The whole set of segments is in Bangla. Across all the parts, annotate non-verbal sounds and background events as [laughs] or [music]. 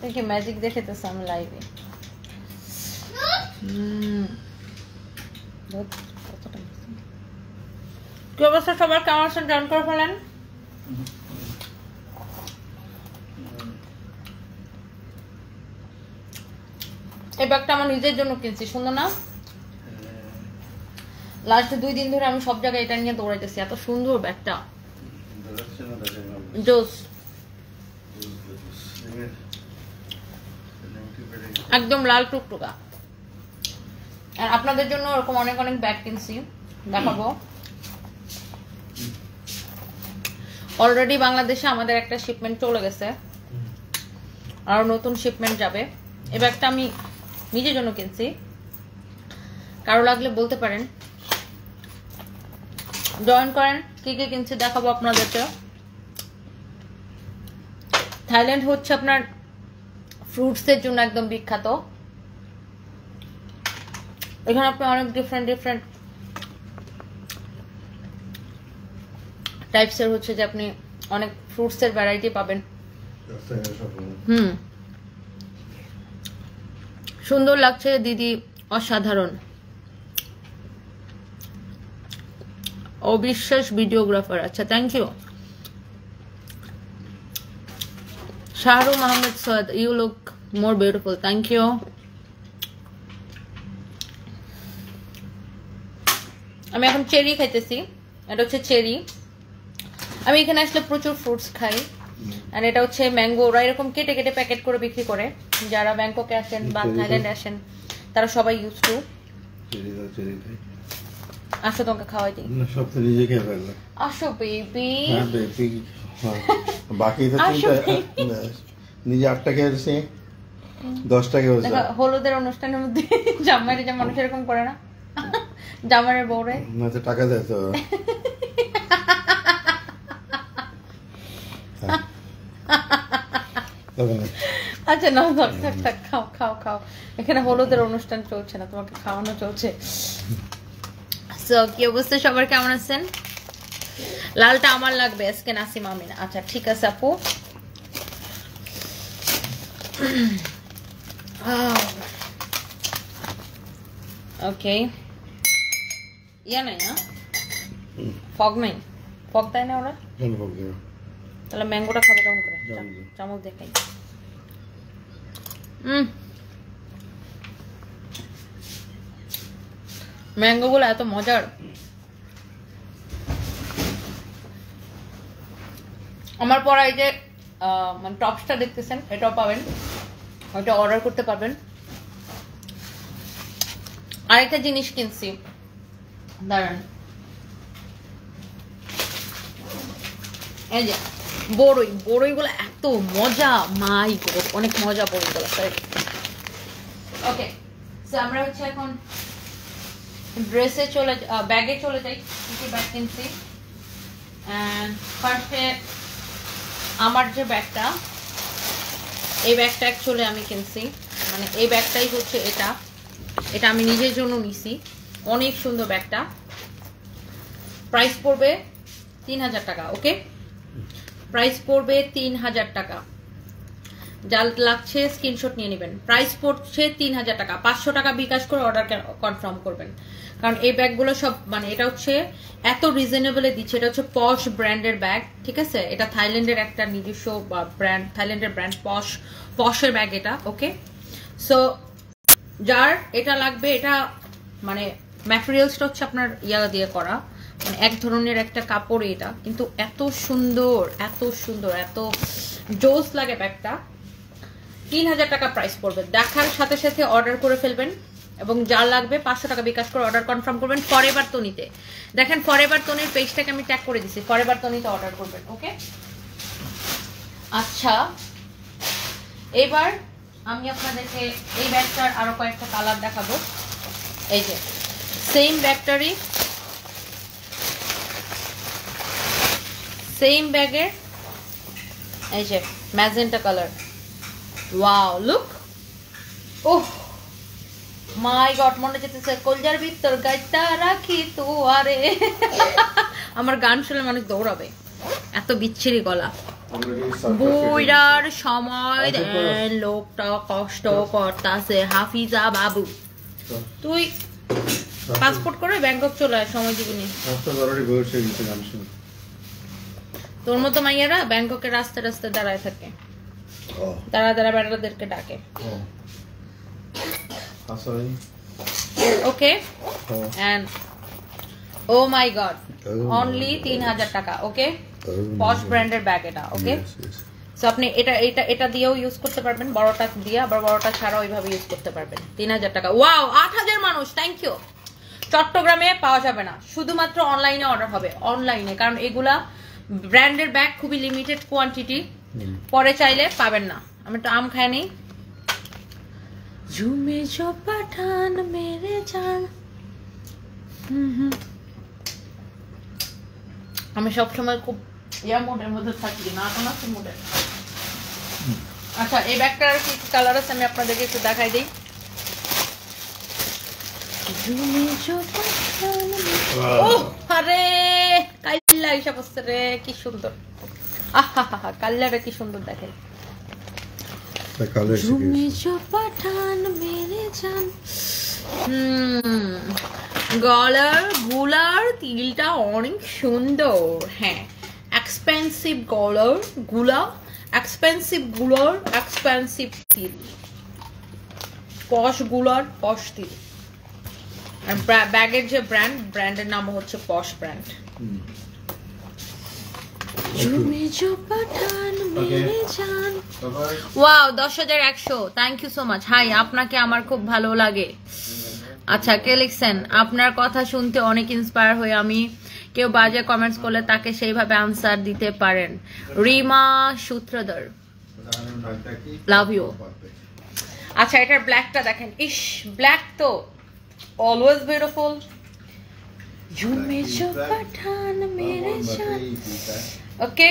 দেখি ম্যাজিক দেখে তো আমি লাইভে কি অবস্থা সবার? কেমন আছেন? করে ফেলেন। এই ব্যাগটা আমার নিজের জন্য কিনছি সুন্দর না? লাস্ট দুই দিন ধরে আমি সব জায়গায় এটা নিয়ে দৌড়াইতেছি এত সুন্দর ব্যাগটা। জোস সিমের নেমটি বেড়ে গেছে একদম লাল টুকটুকা। আর আপনাদের জন্য ওরকম অনেক অনেক ব্যাগ কিনছি। দেখাবো। অলরেডি বাংলাদেশে আমাদের একটা শিপমেন্ট চলে গেছে। আর নতুন শিপমেন্ট যাবে। এই ব্যাগটা আমি নিজের জন্য কিনছি। কারও লাগলে বলতে পারেন। জয়েন করেন, কি কি কিনছি দেখাবো আপনাদেরকে। থাইল্যান্ড হচ্ছে আপনার ফ্রুটসের জন্য একদম বিখ্যাত। এখানে আপনি অনেক ডিফারেন্ট ডিফারেন্ট টাইপসের হচ্ছে যে আপনি অনেক ফ্রুটসের ভ্যারাইটি পাবেন। হুম। সুন্দর লাগছে, দিদি অসাধারণ। অবিশ্বাস ভিডিওগ্রাফার আচ্ছা thank you Shahrukh Mohammad Syed you look more beautiful thank you আমি এখন চেরি খাইতেছি এটা হচ্ছে চেরি আমি এখানে আসলে প্রচুর ফ্রুটস খাই আর এটা হচ্ছে ম্যাঙ্গো ওরা এরকম কেটে কেটে প্যাকেট করে বিক্রি করে। যারা ব্যাংককে আসেন বা থাইল্যান্ডে আসেন তারা সবাই ইউজ টু আসো তোমাকে খাওয়াই দিই না সব তো নিজে খেয়ে আসো বেবি। হ্যাঁ বেবি হ্যাঁ। বাকি তো তিনটা নিজে আটটা খেয়েছে। দশটা খেয়েছে। হলুদের অনুষ্ঠানের মধ্যে [laughs] জামাইরে যে মানুষ এরকম করে না [laughs] জামাইয়ের বউরে। না তো টাকা দেয় তো। হ্যাঁ। আচ্ছা না থাক থাক থাক খাও খাও খাও। এখানে হলুদের অনুষ্ঠান চলছে না তোমাকে খাওয়ানো চলছে। সো কি অবস্থা? সবার কেমন আছেন? লালটা আমার লাগবে আজকে নাসিম আমিন। আচ্ছা ঠিক আছে আপু। ওকে ইয়া নাই না ফগ নাই? ফগ দেয় না ওরা? তাহলে ম্যাঙ্গোটা খাব কেমন করে। চামচ দেখাই। হুম ম্যাঙ্গো গুলো এত মজার। আমার পরা এই যে মানে টপসটা দেখতেছেন, এটাও পাবেন। ওইটা অর্ডার করতে পারবেন। আরেকটা জিনিস কিনছি। দাঁড়ান। এই যে বড়ই বড়ইগুলো এত মজা। মাই অনেক মজা বড়ইগুলো সরি ওকে আমরা হচ্ছে এখন ড্রেসে চলে ব্যাগে চলে যাই ব্যাগ কিনছি। আমার যে ব্যাগটা এই ব্যাগটা অ্যাকচুয়ালি আমি কিনছি। মানে এই ব্যাগটাই হচ্ছে এটা। এটা আমি নিজের জন্য নিছি। অনেক সুন্দর ব্যাগটা প্রাইস পড়বে তিন হাজার টাকা ওকে প্রাইস পড়বে তিন হাজার টাকা। যা লাগছে স্ক্রিনশট নিয়ে নেবেন। প্রাইস পড়ছে তিন হাজার টাকা। পাঁচশো টাকা বিকাশ করে অর্ডার কনফার্ম করবেন। কারণ এই ব্যাগগুলো সব মানে এটা হচ্ছে এত রিজনেবলে দিচ্ছে। এটা হচ্ছে পশ ব্র্যান্ডের ব্যাগ ঠিক আছে? এটা থাইল্যান্ডের একটা নিজস্ব ব্র্যান্ড থাইল্যান্ডের ব্র্যান্ড পশ পশের ব্যাগ এটা ওকে সো যার এটা লাগবে, এটা মানে ম্যাটেরিয়ালসটা হচ্ছে আপনার ইয়া দিয়ে করা। মানে এক ধরনের একটা কাপড় এটা। কিন্তু এত সুন্দর এত সুন্দর, এত জোস লাগে ব্যাগটা। তিন হাজার টাকা প্রাইস পড়বে। দেখার সাথে সাথে অর্ডার করে ফেলবেন এবং যা লাগবে পাঁচশো টাকা বিকাশ করে অর্ডার কনফার্ম করবেন ফরেভার তনিতে দেখেন ফরেভার তনির পেজটাকে আমি ট্যাগ করে দিছি। ফরেভার তনিতে অর্ডার করবেন ওকে আচ্ছা এবার আমি আপনাদেরকে এই ব্যাগটার আরও কয়েকটা কালার দেখাবো। এই যে সেম ব্যাগটারই সেম ব্যাগের, এই যে magenta colour wow look oh my god মনে যেতেছে কলজার ভিতর গাইটা রাখি তুয়ারে আমার গান শুনলে মানুষ দৌড়াবে। এত বিচ্ছিরি গলা। বুইরার সময়। দেন লোকটা কষ্ট করতাছে হাফিজা বাবু। তুই পাসপোর্ট করে ব্যাংকক চলে আয় সময় দিবি নি। রাস্তা বারোটি বয়স গেছে গান শুনে। তোর মতো মাইয়ারা ব্যাংককের রাস্তায় রাস্তায় দাঁড়ায় থাকে। দাঁড়া দাঁড়া বেড়াদেরকে ডাকে। Okay and oh my god only তিন হাজার টাকা ওকে পশ ব্র্যান্ডের ব্যাগ এটা ওকে সো আপনি এটা এটা এটা দিয়েও ইউজ করতে পারবেন বড়টা দিয়ে আবার বড়টা ছাড়া ওইভাবে ইউজ করতে পারবেন। তিন হাজার টাকা। ওয়াও আট হাজার মানুষ থ্যাংক ইউ চট্টগ্রামে পাওয়া যাবে না শুধুমাত্র অনলাইনে অর্ডার হবে অনলাইনে কারণ এগুলা ব্র্যান্ডের ব্যাগ খুবই লিমিটেড কোয়ান্টিটি পরে চাইলে পাবেন না। আমি একটু আম খাই নি ঝুমে জো পাঠান মেরে জান। আমি সবসময় খুব ইয়া মোডের মধ্যে থাকি না এখন আছে মোডে আচ্ছা এই ব্যাগটার কি কালার আছে আমি আপনাদেরকে একটু দেখাই দিই। মেরে- আরে কাল্লা হিসাব রে কি সুন্দর। আহা কালারটা কি সুন্দর দেখেন। গলারগুলার তিলটা অনেক সুন্দর। হ্যাঁ গলারগুলা এক্সপেন্সিভগুলার পশগুলার পশ তিল। আর ব্যাগের যে ব্র্যান্ড ব্র্যান্ডের নাম হচ্ছে পশ ব্র্যান্ড ওয়াও দশ হাজার একশো। Thank you so much hi আপনাকে আমার খুব ভালো লাগে। আচ্ছা কে লিখছেন? আপনার কথা শুনতে অনেক ইন্সপায়ার হয়ে আমি। কেউ বাজে কমেন্টস করলে তাকে সেইভাবে আনসার দিতে পারেন। রিমা সূত্রধর। লাভ ইউ আচ্ছা এটার ব্ল্যাকটা দেখেন। ইস ব্ল্যাক তো অলওয়েজ বিউটিফুল ঝুমে পাঠান মেরে ওকে?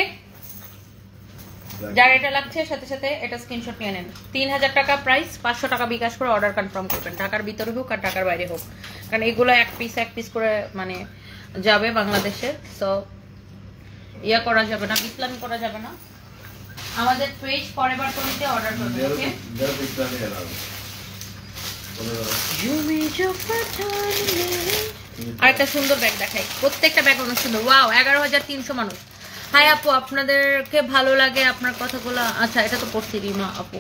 যার এটা লাগছে সাথে সাথে এটা স্ক্রিনশট নিয়ে নেন। তিন হাজার টাকা প্রাইস পাঁচশো টাকা বিকাশ করে অর্ডার কনফার্ম করবেন। ঢাকার ভিতরে হোক আর ঢাকার বাইরে হোক। কারণ এগুলো এক পিস এক পিস করে মানে যাবে বাংলাদেশে। তো ইয়া করা যাবে না ইসলামি করা যাবে না। আমাদের পেজ বার কমিতে অর্ডার করবেন ওকে? আর একটা সুন্দর ব্যাগ দেখাই। প্রত্যেকটা ব্যাগ অনেক সুন্দর। ওয়াও এগারো হাজার তিনশো মানুষ। হাই আপু আপনাদেরকে ভালো লাগে আপনার কথাগুলো? আচ্ছা এটা তো পড়ছি রিমা আপু।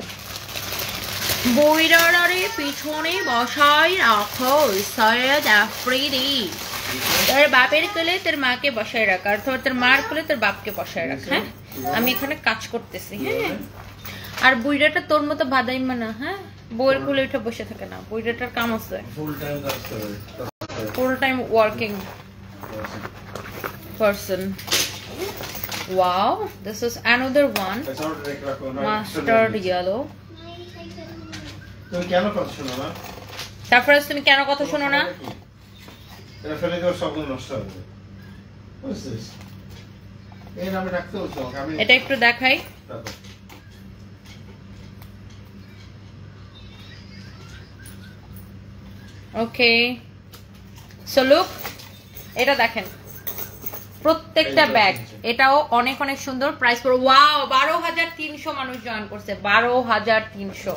বইরারে পিছনে বসাই রাখো সৈয়দ আফ্রিদি। তোর বাপের কোলে তোর মাকে বসায় রাখ আর তোর মার কোলে তোর বাপকে বসায় রাখ হ্যাঁ? আমি এখানে কাজ করতেছি হ্যাঁ? আর বুইরাটা তোর মতো বাদাই না হ্যাঁ? বইয়ের কোলে উঠে বসে থাকে না বুইরাটার কাম আছে। ফুল টাইম কাজ করে Wow, this is another one. Mustard yellow. তুমি কেন কথা শোনো না? তারপরে তুমি কেন কথা শোনো না? এটা ফেলে দেওয়ার সবগুলো নষ্ট হবে বুঝছিস এই নামে রাখতে আমাকে, আমি এটা একটু দেখাই। ওকে সো লুক এটা দেখেন। প্রত্যেকটা ব্যাগ এটাও অনেক অনেক সুন্দর প্রাইস পড়ে। ওয়াও বারো হাজার তিনশো মানুষ জয়েন করছে। বারো হাজার তিনশো।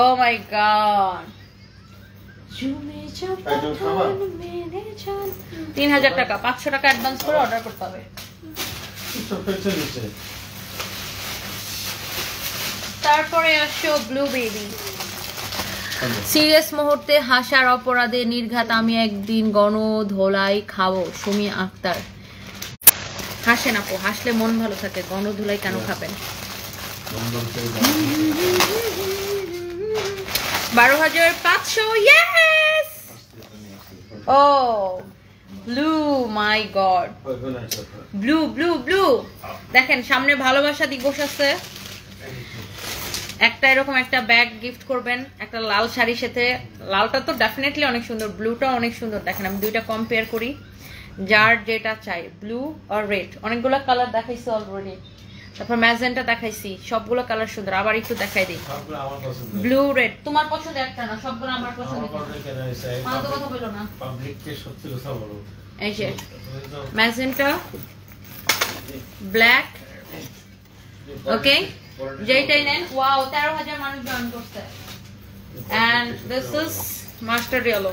ও মাই গড খাবার? তিন হাজার টাকা। পাঁচশো টাকা অ্যাডভান্স করে অর্ডার করতে হবে। তারপরে আসো ব্লু বেবি সিরিয়াস মুহূর্তে হাসার অপরাধে নির্ঘাত আমি একদিন গণ ধোলাই খাব সুমি আক্তার। হাসেন আপু হাসলে মন ভালো থাকে গণ ধোলাই কেন খাবেন? বারো হাজার পাঁচশো yes oh blue my god. Blue blue blue দেখেন সামনে ভালোবাসা দিবস আছে। একটা এরকম একটা ব্যাগ গিফট করবেন একটা লাল শাড়ির সাথে। লালটা তো ডেফিনেটলি অনেক সুন্দর ব্লুটা অনেক সুন্দর। দেখেন আমি দুইটা কম্পেয়ার করি। যার যেটা চাই ব্লু আর রেড অনেকগুলো কালার দেখাইছি অলরেডি তারপর ম্যাজেন্টা দেখাইছি সবগুলো কালার সুন্দর। আবার একটু দেখাই দিই। সবগুলো আমার পছন্দ ব্লু রেড তোমার পছন্দ একটা না সবগুলো আমার পছন্দ আমার হয়েছে? কথা বলো না। পাবলিককে সত্যি কথা বলো। এই যে ম্যাজেন্টা ব্ল্যাক ওকে যেটাই নেন ওয়াও তেরো হাজার মানুষ জয়েন করছে। And this is master yellow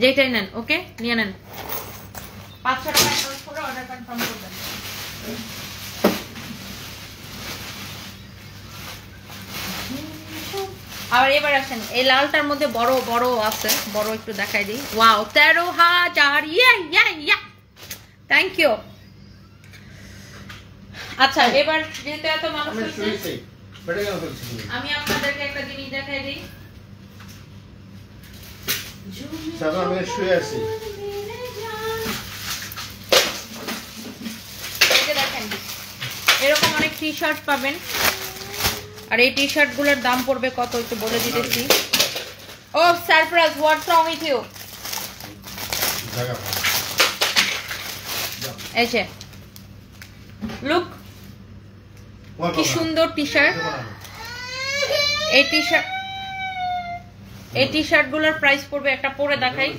যেটাই নেন ওকে নিয়ে নেন। পাঁচশো টাকা অ্যাডভান্স করে অর্ডার কনফার্ম করবেন। আবার এবার আসেন এই লালটার মধ্যে বড় বড় আছে বড় একটু দেখাই দিই। ওয়াও তেরো হাজার ইয়া ইয়া ইয়া! থ্যাংক ইউ আচ্ছা এবার যেহেতু এত মানুষ আমি আপনাদেরকে একটা জিনিস দেখাই দিই। সাদা আমি শুয়ে আছি। এরকম অনেক টি শার্ট পাবেন। আর এই টি শার্টগুলোর দাম পড়বে কত একটু বলে দিতেছি। ও surprise what's wrong with you এই যে লুক কি সুন্দর টি শার্ট এই টি শার্ট এই টি শার্টগুলোর প্রাইস পড়বে একটা পরে দেখাই।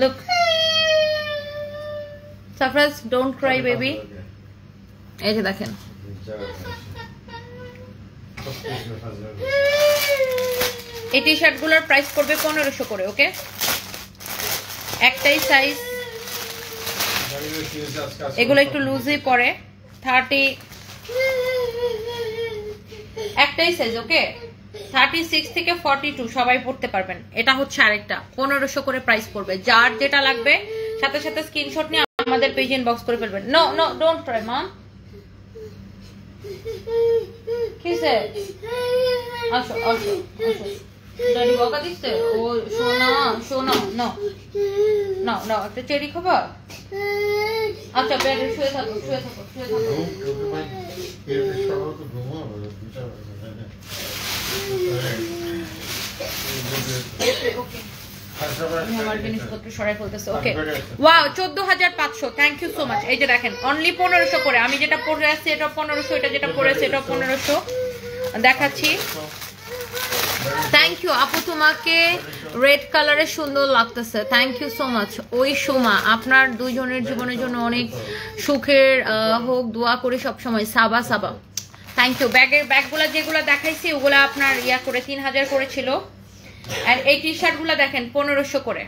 Look surprise don't cry baby এই দেখেন। এই টি শার্টগুলোর পড়বে পনেরোশো করে ওকে একটাই সাইজ এগুলো একটু লুজই পড়ে থার্টি একটাই সাইজ ওকে থার্টি সিক্স থেকে ফর্টি টু সবাই পড়তে পারবেন। এটা হচ্ছে আরেকটা। পনেরোশো করে প্রাইস পড়বে। যার যেটা লাগবে, সাথে সাথে স্ক্রিনশট নিয়ে আমাদের পেজ ইনবক্স করে ফেলবেন। No no don't try mum কিসে আসো আসো আচ্ছা থ্যাংক ইউ সো মাচ এই যে দেখেন অনলি পনেরোশো করে। আমি যেটা পরে এটা পনেরোশো এটা যেটা পরে আছে এটা পনেরোশো। দেখাচ্ছি। থ্যাংক ইউ আপু তোমাকে রেড কালারে সুন্দর লাগতেছে। থ্যাংক ইউ সো মাচ ওই সোমা আপনার দুইজনের জীবনের জন্য অনেক সুখের আহ, হোক দোয়া করি সবসময়। সাবা সাবা। থ্যাংক ইউ ব্যাগের ব্যাগগুলো যেগুলো দেখাইছি, ওগুলো আপনার ইয়া করে, তিন হাজার করেছিল। আর এই টি শার্টগুলো দেখেন, পনেরোশো করে।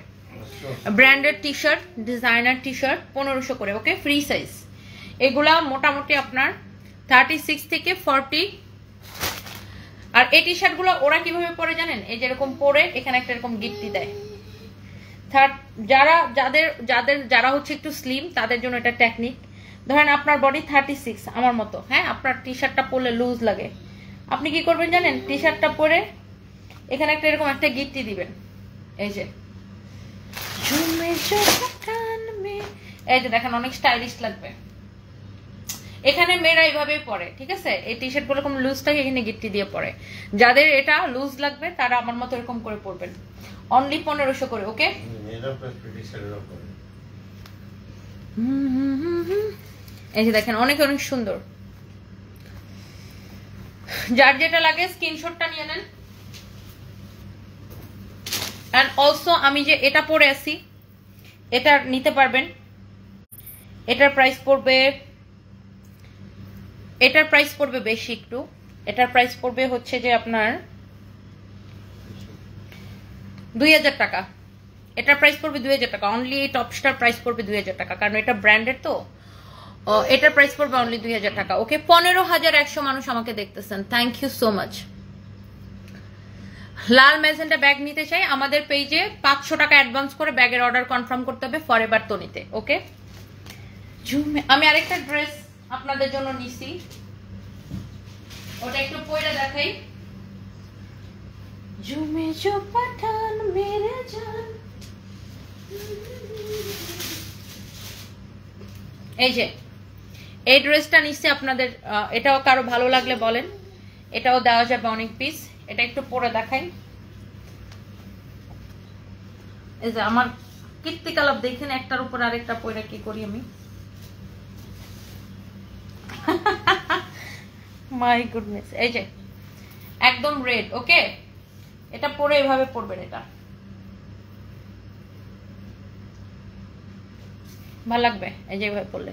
Branded T shirt designer T shirt পনেরোশো করে ওকে ফ্রি সাইজ এগুলা মোটামুটি আপনার থার্টি সিক্স থেকে ফর্টি আর এই টি শার্টগুলো ওরা কীভাবে পরে জানেন? এই যেরকম পরে, এখানে একটা এরকম গিফটি দেয়। থার্ড যারা, যাদের যাদের, যারা হচ্ছে একটু স্লিম তাদের জন্য এটা টেকনিক ধরেন আপনার বডি থার্টি সিক্স আমার মতো হ্যাঁ? আপনার টি শার্টটা পরলে লুজ লাগে। আপনি কি করবেন জানেন? টি শার্টটা পরে এখানে একটা এরকম একটা গিফটি দিবেন। এই যে। এই যে দেখেন অনেক স্টাইলিশ লাগবে। এখানে মেয়েরা এইভাবেই পরে ঠিক আছে? এই টি শার্ট এরকম লুজ থাকে এখানে গিট্টি দিয়ে পরে। যাদের এটা লুজ লাগবে তারা আমার মতো এরকম করে পরবেন। অনলি পনেরোশো করে ওকে প্রায় pretty শাড়ির ওপরে। এই যে দেখেন, অনেক অনেক সুন্দর। যার যেটা লাগে স্ক্রিনশটটা নিয়ে নেন। অ্যান্ড অলসো আমি যে এটা পরে আছি, এটা নিতে পারবেন। এটার প্রাইস পড়বে, এটার প্রাইস পড়বে বেশি একটু। এটার প্রাইস পড়বে হচ্ছে যে আপনার দুই হাজার টাকা। এটার প্রাইস পড়বে দুই হাজার টাকা। অনলি এই টপসটার প্রাইস পড়বে দুই হাজার টাকা। কারণ এটা ব্র্যান্ডের তো। এটার প্রাইস পড়বে অনলি দুই হাজার টাকা। ওকে, পনেরো হাজার একশো মানুষ আমাকে দেখতেছেন। থ্যাংক ইউ সো মাচ লাল ম্যাজেন্টা ব্যাগ নিতে চাই। আমাদের পেজে পাঁচশো টাকা অ্যাডভান্স করে ব্যাগের অর্ডার কনফার্ম করতে হবে ফর এবার তো নিতে ওকে আমি আরেকটা ড্রেস আপনাদের জন্য নিছি। ওটা একটু পয়লা দেখাই। ঝুমে জো পাঠান মেরে জান এই যে এই ড্রেসটা নিশ্চয়ই আপনাদের এটাও কারও ভালো লাগলে বলেন। এটাও দেওয়া যাবে অনেক পিস এটা একটু পরে দেখাই। এই যে আমার কীর্তিকলাপ দেখেন একটার উপর আরেকটা পরে কি করি আমি। মাই গুডনেস এই যে, একদম রেড ওকে এটা পরে এভাবে পরবেন এটা। ভালো লাগবে, এই যে এভাবে পরলে।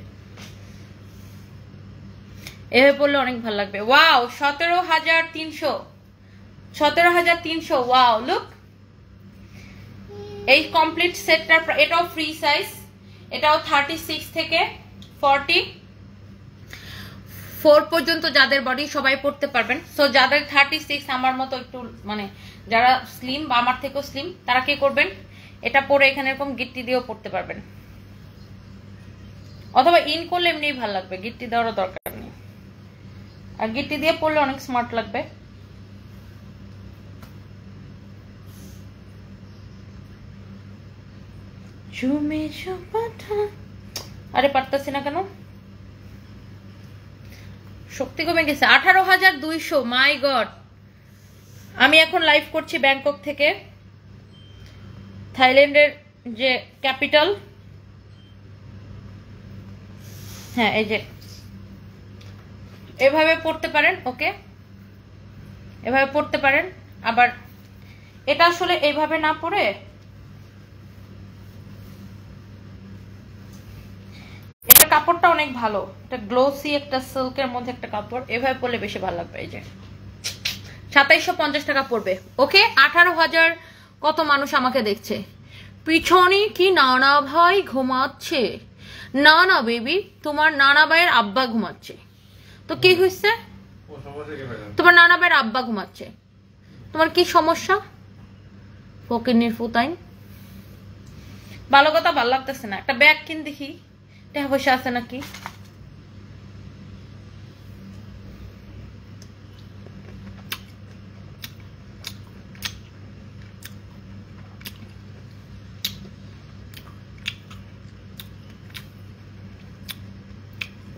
এভাবে পড়লে অনেক ভালো লাগবে। ওয়াও সতেরো হাজার তিনশো। সতেরো হাজার তিনশো ওয়াও লুক এই কমপ্লিট সেটটা এটাও ফ্রি সাইজ এটাও থার্টি সিক্স থেকে ফর্টি ফোর পর্যন্ত যাদের বডি সবাই পড়তে পারবেন। সো যাদের থার্টি সিক্স আমার মতো একটু মানে যারা স্লিম বা আমার থেকেও স্লিম তারা কি করবেন? এটা পরে এখানে এরকম গিট্টি দিয়েও পড়তে পারবেন। অথবা ইন করলে এমনিই ভালো লাগবে, গিট্টি দেওয়ারও দরকার। আর গিট্টি দিয়ে পড়লে অনেক স্মার্ট লাগবে। আরে পারতাছি না কেন? শক্তি কমে গেছে। আঠারো হাজার দুইশো মাই গড আমি এখন লাইভ করছি ব্যাংকক থেকে। থাইল্যান্ডের যে ক্যাপিটাল হ্যাঁ এই যে এভাবে পড়তে পারেন, ওকে? এভাবে পড়তে পারেন, আবার এটা আসলে এইভাবে না পড়ে? এটা কাপড়টা অনেক ভালো। এটা গ্লোসি একটা সিল্কের মধ্যে একটা কাপড়, এভাবে পরলে বেশি ভালো লাগবে, এই যে। সাতাইশো পঞ্চাশ টাকা পড়বে, ওকে? আঠারো হাজার কত মানুষ আমাকে দেখছে। পিছনে কি নানা ভাই ঘুমাচ্ছে? না না বেবি, তোমার নানা ভাইয়ের আব্বা ঘুমাচ্ছে। তো কি ম্যাডাম তোমার নানা ভাইয়ের আব্বা ঘুমাচ্ছে। তোমার কি সমস্যা? ফকির ফুতাইন। ভালো কথা, ভালো লাগতেছে না। একটা ব্যাগ কিন দেখি। টাকা পয়সা আছে নাকি?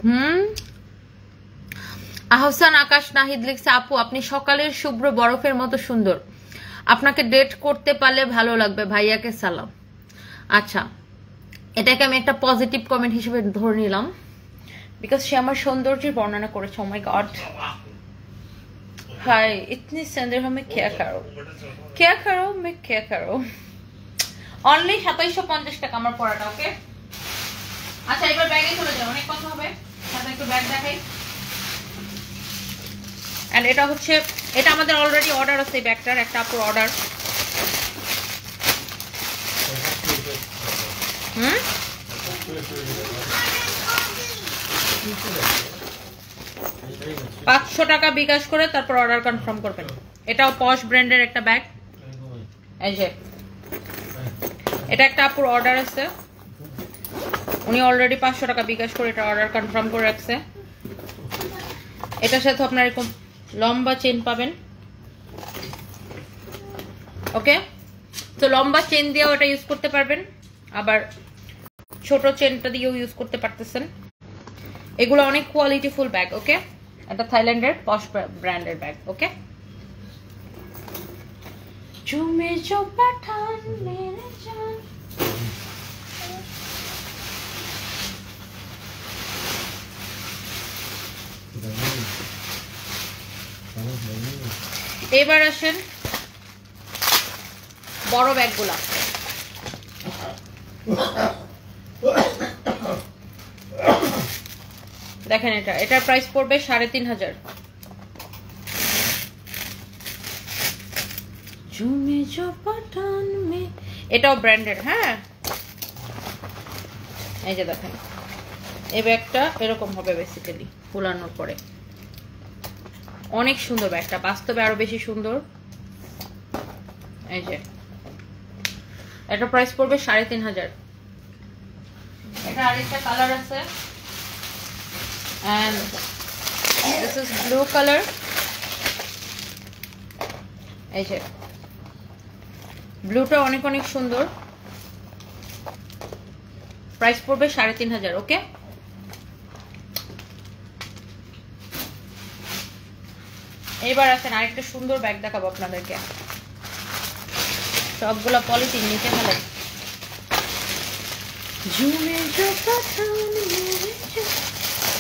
হুম? আহসান আকাশ নাহিদ লিখছে, আপু, আপনি সকালের শুভ্র বরফের মতো সুন্দর। আপনাকে ডেট করতে পারলে ভালো লাগবে, ভাইয়াকে সালাম। আচ্ছা এটাকে আমি একটা পজিটিভ কমেন্ট হিসেবে ধরে নিলাম বিকজ সে আমার সৌন্দর্যের বর্ণনা করেছে। মাই গড হাই ইতনি সুন্দর হমে কেয়া কারও কেয়া কারও মে কেয়া কারও অনলি সাতাইশশো পঞ্চাশ টাকা আমার পড়াটা ওকে আচ্ছা এবার ব্যাগে চলে যাও, অনেক কথা হবে। সাথে একটু ব্যাগ দেখাই। এন্ড এটা হচ্ছে, এটা আমাদের অলরেডি অর্ডার আছে এই ব্যাগটার একটা আপুর অর্ডার হুম? পাঁচশো টাকা বিকাশ করে তারপর অর্ডার কনফার্ম করবেন। এটাও পশ ব্র্যান্ডের একটা ব্যাগ এই যে। এটা একটা আপুর অর্ডার আছে। উনি অলরেডি পাঁচশো টাকা বিকাশ করে এটা অর্ডার কনফার্ম করে রাখছে। এটার সাথে আপনার এরকম লম্বা চেন পাবেন। ওকে তো লম্বা চেন দিয়েও এটা ইউজ করতে পারবেন। আবার ছোট চেনটা দিয়েও ইউজ করতে পারতেছেন। এগুলো অনেক কোয়ালিটিফুল ব্যাগ ওকে এটা থাইল্যান্ডের পশ ব্র্যান্ডের ব্যাগ ওকে চুমে চো পাঠান Thank you. এবার আসেন বড় ব্যাগগুলা। দেখেন এটা এটার প্রাইস পড়বে সাড়ে তিন হাজার। এটাও ব্র্যান্ডেড হ্যাঁ? এই যে দেখেন, এই ব্যাগটা এরকম হবে বেসিক্যালি ফুলানোর পরে। অনেক সুন্দর ব্যাগটা, বাস্তবে আরও বেশি সুন্দর। এই যে। এটা প্রাইস পড়বে সাড়ে তিন হাজার। এটা আরেকটা কালার আছে। And this is blue color এই যে। ব্লুটা অনেক অনেক সুন্দর। প্রাইস পড়বে সাড়ে তিন হাজার ওকে এইবার আসেন, আরেকটা সুন্দর ব্যাগ দেখাবো আপনাদেরকে। সবগুলো পলিথিন নিচে জো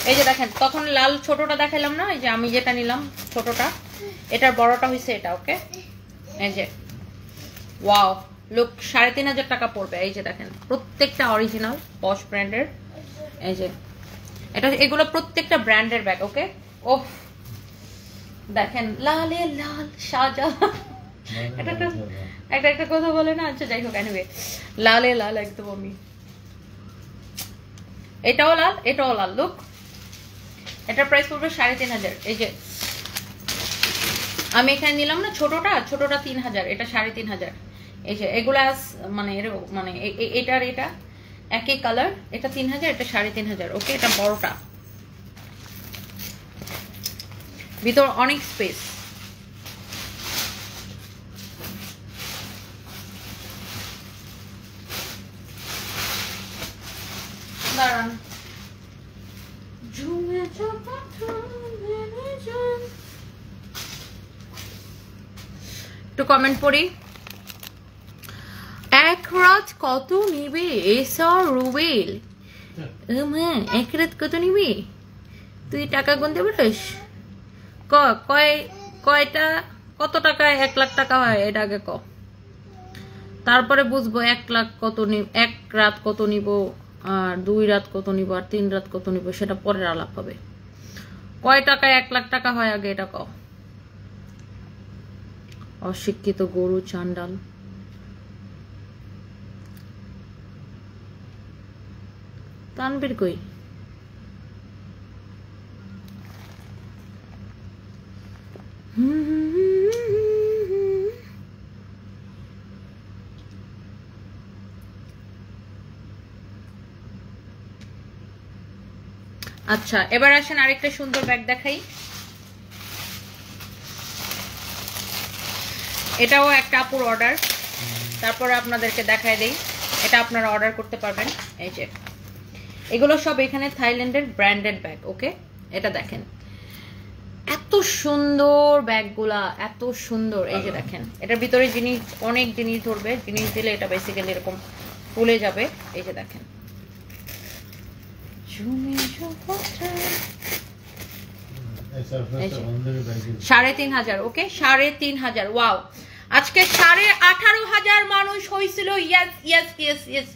এই যে দেখেন, তখন লাল ছোটটা দেখালাম না? এই যে আমি যেটা নিলাম, ছোটটা। এটার বড়টা হয়েছে এটা, ওকে? এই যে। ওয়াও লোক সাড়ে তিন হাজার টাকা পড়বে। এই যে দেখেন, প্রত্যেকটা অরিজিনাল পশ ব্র্যান্ডের এই যে। এটা, এগুলো প্রত্যেকটা ব্র্যান্ডের ব্যাগ ওকে? ওহ দেখেন, লালে লাল, সাজা। একটা একটা কথা বলে না আচ্ছা যাই হোক এনিওয়ে লালে লাল একদম আমি। এটাও লাল এটাও লাল লুক এটার প্রাইস পড়বে সাড়ে তিন হাজার। এই যে, আমি এখানে নিলাম না ছোটটা? ছোটটা তিন হাজার, এটা সাড়ে তিন হাজার। এই যে, এগুলা মানে মানে এটার এটা, একই কালার এটা তিন হাজার, এটা সাড়ে তিন হাজার। ওকে এটা বড়টা। ভিতর অনেক স্পেস দাঁড়ান। একটু কমেন্ট পড়ি। এক রাত কত নিবে এসা রুবেল? হ্যাঁ এক রাত কত নিবি? তুই টাকা গুনতে পারিস? ক, কয়, কয়টা, কত টাকা এক লাখ টাকা হয়? এটা আগে ক। তারপরে বুঝব এক লাখ কত নি, এক রাত কত নিব, আর দুই রাত কত নিব, আর তিন রাত কত নিব, সেটা পরের আলাপ হবে। কয় টাকায় এক লাখ টাকা হয় আগে, এটা ক। অশিক্ষিত গরু চান্ডাল। তানবীর কই? আচ্ছা এবার আসেন আরেকটা সুন্দর ব্যাগ দেখাই। এটাও একটা আপুর অর্ডার তারপরে আপনাদেরকে দেখায় দেই। এটা আপনারা অর্ডার করতে পারবেন। এই যে। এগুলো সব এখানে থাইল্যান্ডের ব্র্যান্ডেড ব্যাগ ওকে এটা দেখেন। এত সুন্দর ব্যাগগুলা এত সুন্দর। এই যে দেখেন এটার ভিতরে জিনিস অনেক জিনিস ধরবে। জিনিস দিলে এটা বেসিক্যালি এরকম ফুলে যাবে। এই যে দেখেন। সাড়ে তিন হাজার ওকে সাড়ে তিন হাজার ওয়াও আজকে সাড়ে আঠারো হাজার মানুষ হয়েছিল। Yes yes yes yes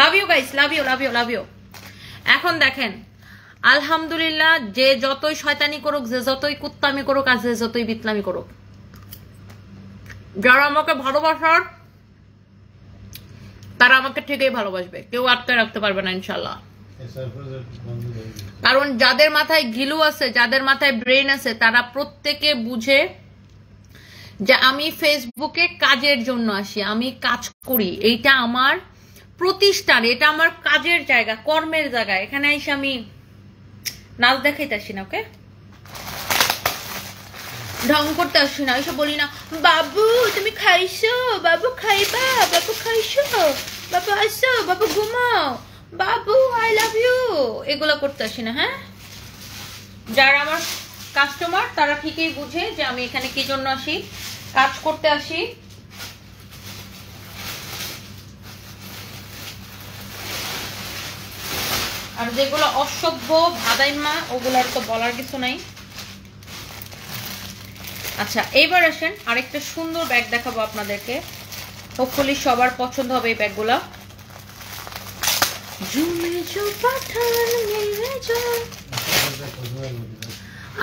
love you guys love you love you love you এখন দেখেন আলহামদুলিল্লাহ, যে যতই শয়তানি করুক, যে যতই কুত্তামি করুক, আর যে যতই বিতলামি করুক। যারা আমাকে ভালোবাসার, তারা আমাকে ঠিকই ভালোবাসবে। কেউ আটকে রাখতে পারবে না ইনশাল্লাহ কারণ যাদের মাথায় ঘিলু আছে, যাদের মাথায় ব্রেন আছে, তারা প্রত্যেকে বুঝে যে আমি ফেসবুকে কাজের জন্য আসি, আমি কাজ করি। এইটা আমার প্রতিষ্ঠান, এটা আমার কাজের জায়গা, কর্মের জায়গা। এখানে এসে আমি নাচ দেখাইতে আসি না, ওকে? ঢং করতে আসি না এসব বলি না। বাবু, তুমি খাইছো? বাবু খাইবা? বাবু খাইছো? বাবু আসো, বাবু ঘুমাও। বাবু আই লাভ ইউ এগুলো করতে আসি না হ্যাঁ? যারা আমার কাস্টমার তারা ঠিকই বুঝে যে আমি এখানে কি জন্য আসি, কাজ করতে আসি। আর যেগুলো অসভ্য ভাদাইমা ওগুলার তো বলার কিছু নাই। আচ্ছা এইবার আসেন আরেকটা সুন্দর ব্যাগ দেখাবো আপনাদেরকে। হোপফুলি সবার পছন্দ হবে এই ব্যাগগুলা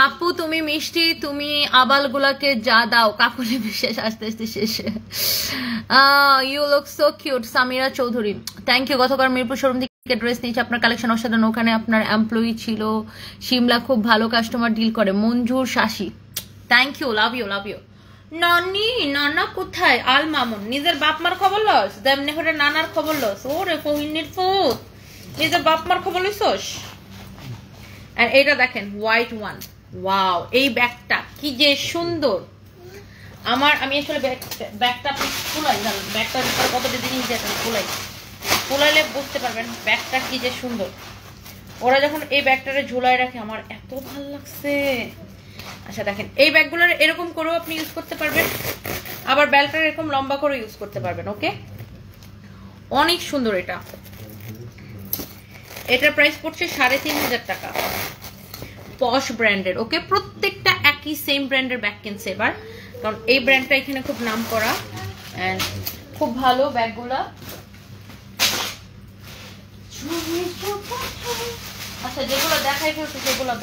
আপু তুমি মিষ্টি তুমি আবালগুলাকে যা দাও কাকুলে বিশেষ আস্তে আস্তে শেষে। You look so cute Samira Chowdhury. Thank you গতকাল মিরপুর শোরুম ড্রেস নিয়েছি, আপনার কালেকশন অসাধারণ। ওখানে আপনার এমপ্লয়ি ছিল, সিমলা খুব ভালো কাস্টমার ডিল করে, মঞ্জুর শাসি। Thank you love you love you ননি, নানা কোথায়? আল মামুন, নিজের বাপ মার খবর লস? দেমনি করে নানার খবর লস। ওরে ফহিনের ফুট নিজের বাপ মার খবর লইছস? আর এটা দেখেন হোয়াইট ওয়ান ওয়াও এই ব্যাগটা কি যে সুন্দর। আমার, আমি আসলে ব্যাগ, ব্যাগটা আপনি খোলাই ব্যাগটার ভিতরে কতটা জিনিস আপনি খোলাই। খোলাইলে বুঝতে পারবেন ব্যাগটা কি যে সুন্দর। ওরা যখন এই ব্যাগটারে ঝুলাই রাখে, আমার এত ভালো লাগছে। আচ্ছা দেখেন, এই ব্যাগগুলোর এরকম করেও আপনি ইউজ করতে পারবেন। আবার বেলটার এরকম লম্বা করে ইউজ করতে পারবেন ওকে অনেক সুন্দর এটা। এটার প্রাইস পড়ছে সাড়ে তিন হাজার টাকা। পশ ব্র্যান্ডের ওকে প্রত্যেকটা একই সেম ব্র্যান্ডের ব্যাগ কিনছে এবার। কারণ এই ব্র্যান্ডটা এখানে খুব নাম করা অ্যান্ড খুব ভালো ব্যাগগুলা। আচ্ছা যেগুলো দেখাই ফেলছি, সেগুলো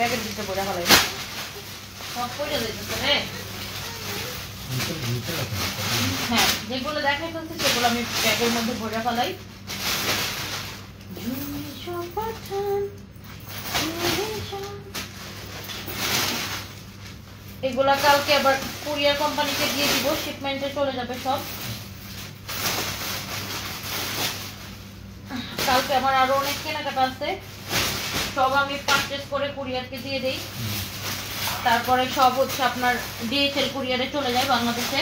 ফেলাই সব হ্যাঁ যেগুলো দেখাই ফেলছি, সেগুলো আমি ব্যাগের মধ্যে ভরে ফেলাই। এগুলা কালকে আবার কুরিয়ার কোম্পানিকে দিয়ে দিব শিপমেন্টে চলে যাবে সব। কালকে আমার আরও অনেক কেনাকাটা আছে। সব আমি পারচেস করে কুরিয়ারকে দিয়ে দেই। তারপরে সব হচ্ছে আপনার ডিএচএল কুরিয়ারে চলে যায় বাংলাদেশে।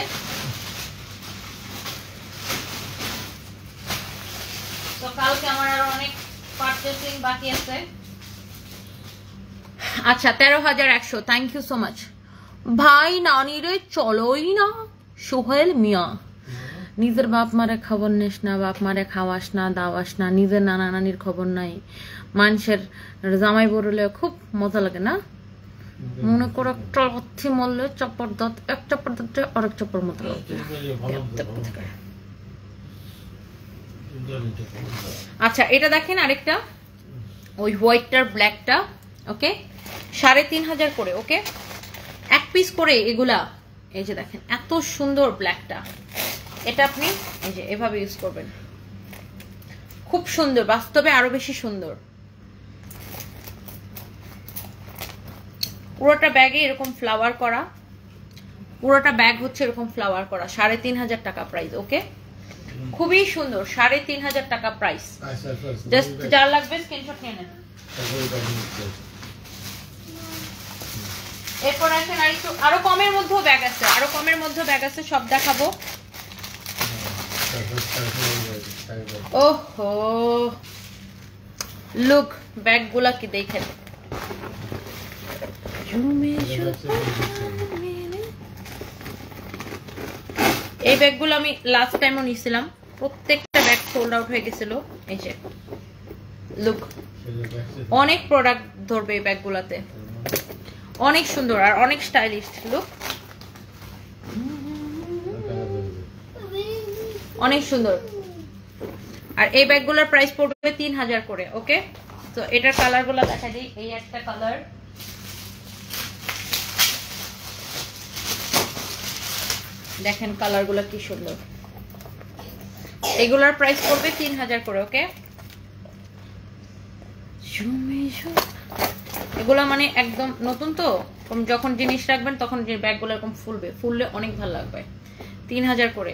তো কালকে আমার আরও অনেক পারচেসিং বাকি আছে। আচ্ছা তেরো হাজার একশো। থ্যাংক ইউ সো মাচ ভাই নানি রে চলোই না। সোহেল মিয়া। নিজের বাপ মারে খবর নিস না বাপ মারে খাওয়াস না দাওয়াস না নিজের নানা নানির খবর নাই। মানুষের জামাই বরলে খুব মজা লাগে না? মনে করো একটা অর্থে মরলে চপ্পর দাঁত এক চপ্পর দাঁত আরেক চপ্পর মতো আচ্ছা এটা দেখেন আরেকটা। ওই হোয়াইটটার ব্ল্যাকটা ওকে? সাড়ে তিন হাজার করে ওকে? এক পিস করে এগুলা। এই যে দেখেন এত সুন্দর ব্ল্যাকটা। এটা আপনি এই যে এভাবে ইউজ করবেন। খুব সুন্দর বাস্তবে আরও বেশি সুন্দর। পুরোটা ব্যাগে এরকম ফ্লাওয়ার করা। পুরোটা ব্যাগ হচ্ছে এরকম ফ্লাওয়ার করা সাড়ে তিন হাজার টাকা প্রাইস ওকে খুবই সুন্দর সাড়ে তিন হাজার টাকা প্রাইস জাস্ট যার লাগবে স্ক্রিনশট নিয়ে নেন। এরপর আসেন আর একটু আরও কমের মধ্যেও ব্যাগ আছে আরও কমের মধ্যেও ব্যাগ আছে সব দেখাবো। ওহো। লুক ব্যাগগুলা কি দেখেন এই ব্যাগগুলো আমি লাস্ট টাইমও নিয়েছিলাম। প্রত্যেকটা ব্যাগ সোল্ড আউট হয়ে গেছিল। এই যে লুক অনেক প্রোডাক্ট ধরবে এই ব্যাগগুলোতে অনেক সুন্দর আর অনেক স্টাইলিশ লুক অনেক সুন্দর। আর এই ব্যাগগুলোর প্রাইস পড়বে তিন হাজার করে ওকে তো এটার কালারগুলো দেখা দিই, এই একটা কালার দেখেন কালারগুলো কি সুন্দর। এগুলোর প্রাইস পড়বে তিন হাজার করে ওকে এগুলো মানে একদম নতুন তো, যখন জিনিস রাখবেন তখন ব্যাগগুলো এরকম ফুলবে, ফুললে অনেক ভালো লাগবে। তিন হাজার করে।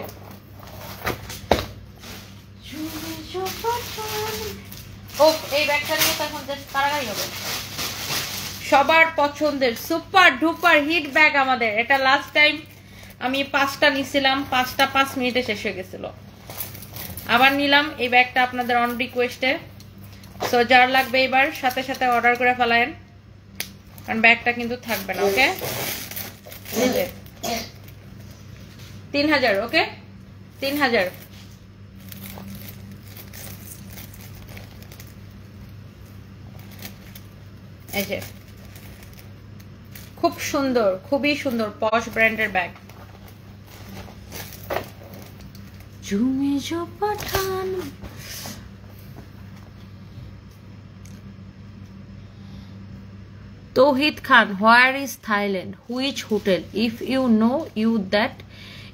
ও, এই ব্যাগটা নিয়ে তো এখন হবে। সবার পছন্দের সুপার ডুপার হিট ব্যাগ আমাদের। এটা লাস্ট টাইম আমি পাঁচটা নিছিলাম, পাঁচটা পাঁচ মিনিটে শেষ হয়ে গেছিল। আবার নিলাম, এই ব্যাগটা আপনাদের অন রিকোয়েস্টে সো যার লাগবে এবার, সাথে সাথে অর্ডার করে ফেলায়েন। কারণ ব্যাগটা কিন্তু থাকবে না ওকে তিন হাজার ওকে তিন হাজার। এই যে খুব সুন্দর খুবই সুন্দর পশ ব্র্যান্ডের ব্যাগ জো পাঠান Tohit Khan, where is Thailand? Which hotel? If you know you that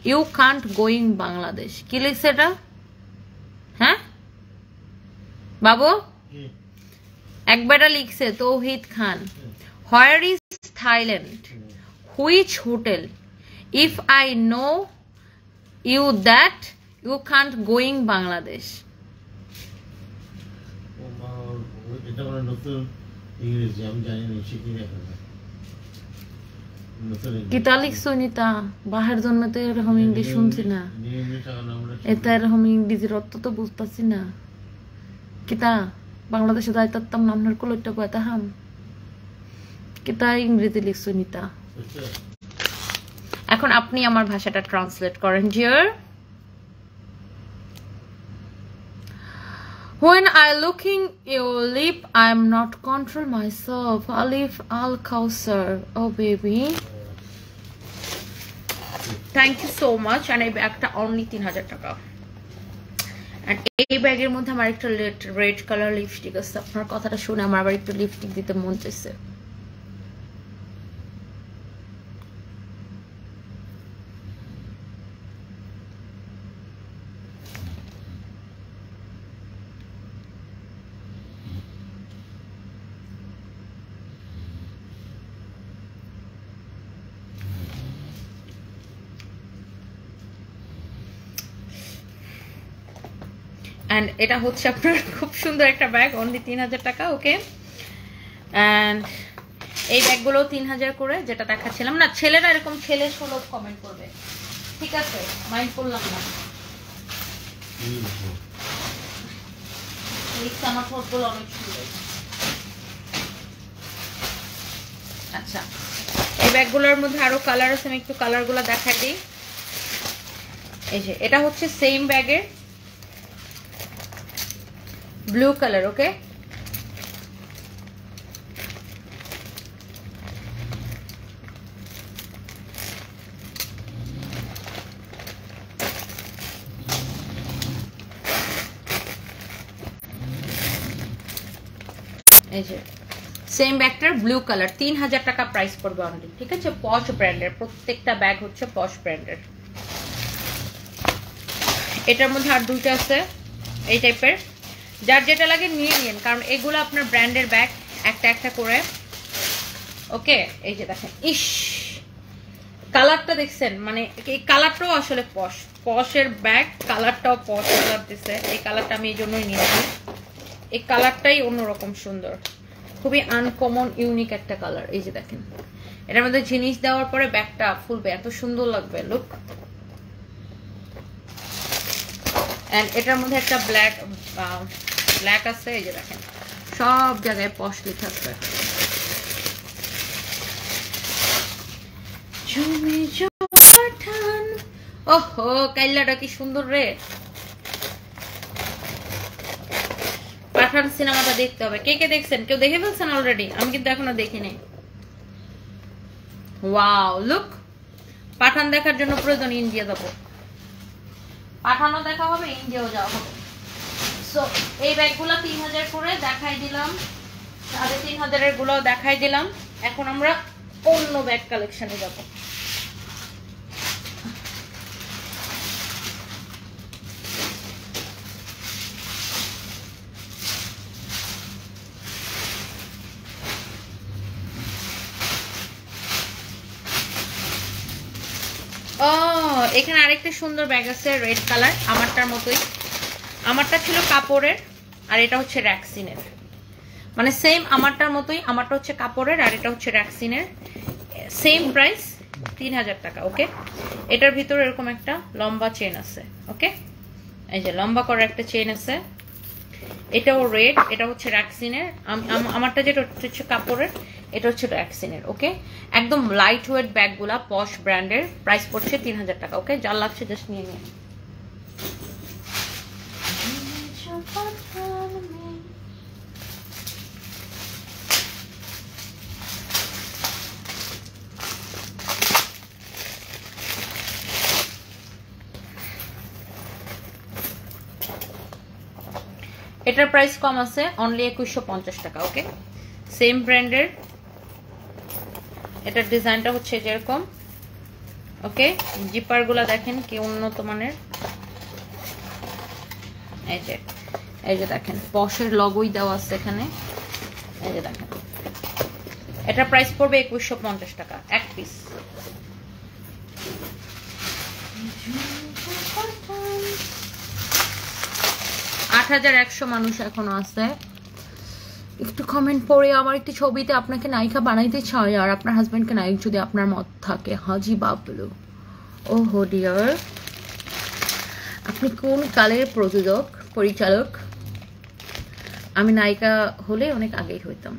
you can't going Bangladesh. কি লিখছে এটা হ্যাঁ বাবু একবারটা লিখছে, Tauhid Khan. Where is Thailand which hotel if I know you that you can't going Bangladesh কিতা লিখছো নিতা বাহার জন্মতে এরকম ইংলিশ শুনছি না। এটা এরকম ইংরেজির অর্থ তো বুঝতেছি না। কিতা? বাংলাদেশে যাইতাম নামনার কলইটা কয়তা হাম কিতা ইংরেজি লিখছো নিতা এখন আপনি আমার ভাষাটা ট্রান্সলেট করেন জিয়ার When I looking your lip, I'm not control myself. Alif Al Kausar. Oh baby. Thank you so much. And I backed only 3000 টাকা। এই ব্যাগের মধ্যে আমার একটা রেড কালার লিপস্টিক আছে। আপনার কথাটা শুনে আমার আবার একটু লিপস্টিক দিতে মন চাইছে। অ্যান্ড এটা হচ্ছে আপনার খুব সুন্দর একটা ব্যাগ অনলি তিন হাজার টাকা ওকে অ্যান্ড এই ব্যাগগুলো তিন হাজার করে যেটা দেখাচ্ছিলাম। না, ছেলেরা এরকম ছেলে সুলভ কমেন্ট করবে। ঠিক আছে? মাইন্ড করলাম না। আমার ঠোঁটগুলো অনেক সুন্দর। আচ্ছা। এই ব্যাগগুলোর মধ্যে আরও কালার আছে, আমি একটু কালারগুলো দেখাই দিই। এই যে, এটা হচ্ছে সেম ব্যাগের ব্লু কালার ওকে এই যে সেম ব্যাগটার ব্লু কালার তিন হাজার টাকা প্রাইস পড়বে অনলি ঠিক আছে? পশ ব্র্যান্ডের প্রত্যেকটা ব্যাগ হচ্ছে পশ ব্র্যান্ডের এটার মধ্যে আর দুইটা আছে, এই টাইপের যার যেটা লাগে নিয়ে নিন, কারণ এগুলো আপনার ব্র্যান্ডের ব্যাগ, একটা একটা করে। ওকে, এই যে দেখেন, ইস! কালারটা দেখছেন মানে এই কালারটাও আসলে পশ, পশের ব্যাগ, কালারটাও পশ কালার দিছে এই কালারটা আমি এই জন্যই নিয়েছি। এই কালারটাই অন্যরকম সুন্দর। খুবই আনকমন ইউনিক একটা কালার এই যে দেখেন। এটার মধ্যে জিনিস দেওয়ার পরে ব্যাগটা ফুলবে, এত সুন্দর লাগবে লুক এন্ড এটার মধ্যে একটা ব্ল্যাক ব্ল্যাক আছে, এই যে দেখেন। সব জায়গায় পশ লেখা আছে। ওহো, কাইলাটা কি সুন্দর রে। পাঠান সিনেমাটা দেখতে হবে। কে কে দেখছেন? কেউ দেখে ফেলছেন অলরেডি আমি কিন্তু এখনও দেখিনি। ওয়াও লুক পাঠান দেখার জন্য প্রয়োজন ইন্ডিয়া যাব। পাঠানো দেখা হবে, ইন্ডিয়াও যাওয়া হবে। সো এই ব্যাগগুলো তিন হাজার করে দেখাই দিলাম। সাড়ে তিন হাজারেরগুলো দেখাই দিলাম। এখন আমরা অন্য ব্যাগ কালেকশানে যাব ও এখানে আরেকটা সুন্দর ব্যাগ আছে রেড কালার আমারটার মতোই। আমারটা ছিল কাপড়ের, আর এটা হচ্ছে র্যাক্সিনের মানে সেম আমারটার মতোই, আমারটা হচ্ছে কাপড়ের, আর এটা হচ্ছে র্যাক্সিনের সেম প্রাইস তিন হাজার টাকা ওকে এটার ভিতরে এরকম একটা লম্বা চেন আছে ওকে এই যে লম্বা করার একটা চেন আছে। এটাও রেড এটা হচ্ছে র্যাক্সিনের আমারটা যেটা হচ্ছে কাপড়ের এটা হচ্ছে র্যাক্সিনের ওকে একদম লাইট ওয়েট ব্যাগগুলা পশ ব্র্যান্ডের প্রাইস পড়ছে তিন হাজার টাকা ওকে যার লাগছে জাস্ট নিয়ে নিয়ে এটার প্রাইস কম আছে অনলি একুশশো পঞ্চাশ টাকা ওকে সেম ব্র্যান্ডের এটার ডিজাইনটা হচ্ছে যেরকম। ওকে জিপারগুলো দেখেন কি উন্নত মানের। এই যে এই যে দেখেন পশের লগই দেওয়া আছে এখানে। এই যে দেখেন, এটা প্রাইস পড়বে একুশশো পঞ্চাশ টাকা, এক পিস আট হাজার একশো মানুষ এখনও আছে। একটু কমেন্ট পড়ে আমার একটি ছবিতে আপনাকে নায়িকা বানাইতে চাই, আর আপনার হাজব্যান্ডকে নায়ক যদি আপনার মত থাকে। হাজি বাবলু। ও হো ডিয়ার আপনি কোন কালের প্রযোজক, পরিচালক? আমি নায়িকা হলে অনেক আগেই হইতাম।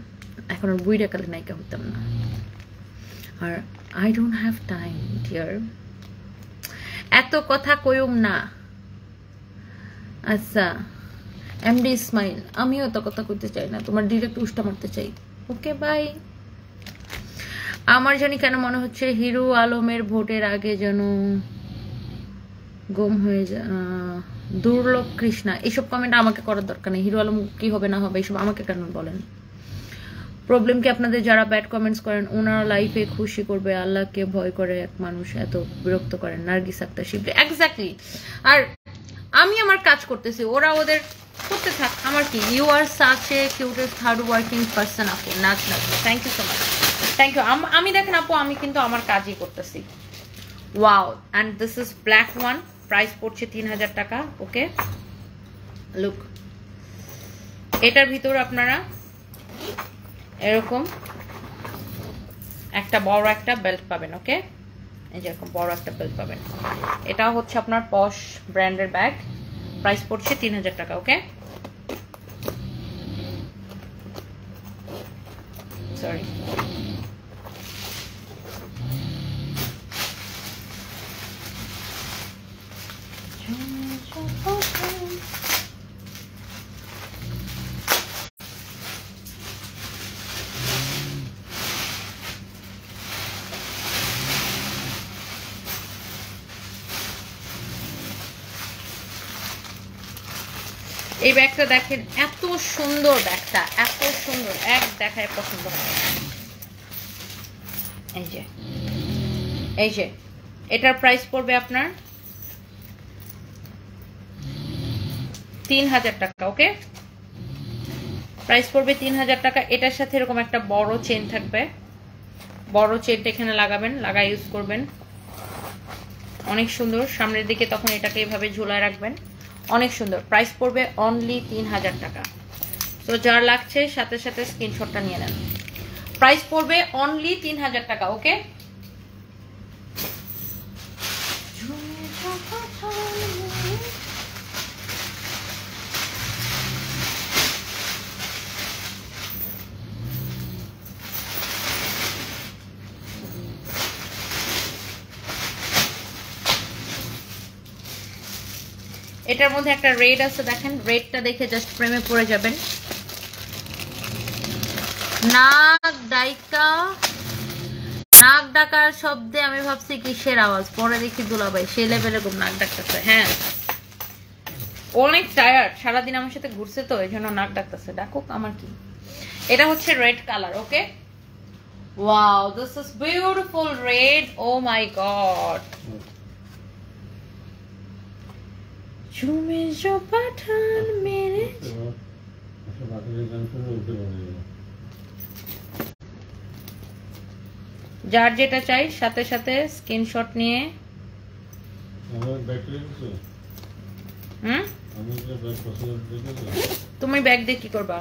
এখন আর বুইরা কালে নায়িকা হইতাম না। আর I don't have time dear এত কথা কইম না। আচ্ছা। এমডি ইসমাইল আমিও তো কথা করতে চাই না, তোমার ডিরেক্ট উষ্টা মারতে চাই। ওকে বাই আমার জানি কেন মনে হচ্ছে হিরু আলমের ভোটের আগে যেন গম হয়ে যা দুর্লভ কৃষ্ণা। এইসব কমেন্ট আমাকে করার দরকার নেই। হিরো আলম কি হবে, না হবে এইসব আমাকে কেন বলেন? প্রবলেম কি আপনাদের? যারা ব্যাড কমেন্টস করেন ওনারা লাইফে খুশি করবে, আল্লাহকে ভয় করে এক মানুষ এত বিরক্ত করেন, নার্গিস আক্তার শিবলি। এক্স্যাক্টলি আর আমি আমার কাজ করতেছি, ওরা ওদের করতে থাক, আমার কি? You are such a cutest hard working person আপু নাচ নাচ thank you so much thank you আমি দেখেন আপু, আমি কিন্তু আমার কাজই করতেছি। Wow and this is black one price পড়ছে তিন হাজার টাকা ওকে লুক এটার ভিতর আপনারা এরকম একটা বড় একটা বেল্ট পাবেন ওকে এই যে এরকম বড় একটা বেল্ট পাবেন। এটা হচ্ছে আপনার পশ ব্র্যান্ডের ব্যাগ প্রাইস পড়ছে তিন হাজার টাকা ওকে? সরি এই ব্যাগটা দেখেন, এত সুন্দর ব্যাগটা, এত সুন্দর, এক দেখায় পছন্দ হবে এই যে এই যে, এটার প্রাইস পড়বে আপনার তিন হাজার টাকা, ওকে? প্রাইস পড়বে তিন হাজার টাকা, এটার সাথে এরকম একটা বড় চেন থাকবে। বড় চেনটা এখানে লাগাবেন, লাগা ইউজ করবেন। অনেক সুন্দর, সামনের দিকে তখন এটাকে এভাবে ঝোলায় রাখবেন। অনেক সুন্দর। প্রাইস পড়বে অনলি তিন হাজার টাকা। তো যার লাগছে, সাথে সাথে স্ক্রিনশটটা নিয়ে নেন। প্রাইস পড়বে অনলি তিন হাজার টাকা ওকে এটার মধ্যে একটা রেড আছে, দেখেন রেডটা দেখে জাস্ট প্রেমে পড়ে যাবেন। নাক ডাইকা, নাক ডাকার শব্দে আমি ভাবছি কিসের আওয়াজ? পরে দেখি দুলাভাই, সেই লেভেলে খুব নাক ডাকতেছে। হ্যাঁ। অনেক টায়ার্ড সারাদিন আমার সাথে ঘুরছে তো, এই জন্য নাক ডাকতেছে। ডাকুক আমার কি। এটা হচ্ছে red colour okay wow this is beautiful red oh my god ঝুমে যো পাঠান মেরে যার যেটা চাই সাথে সাথে স্ক্রিনশট নিয়ে। তুমি ব্যাগ দিয়ে কি করবা?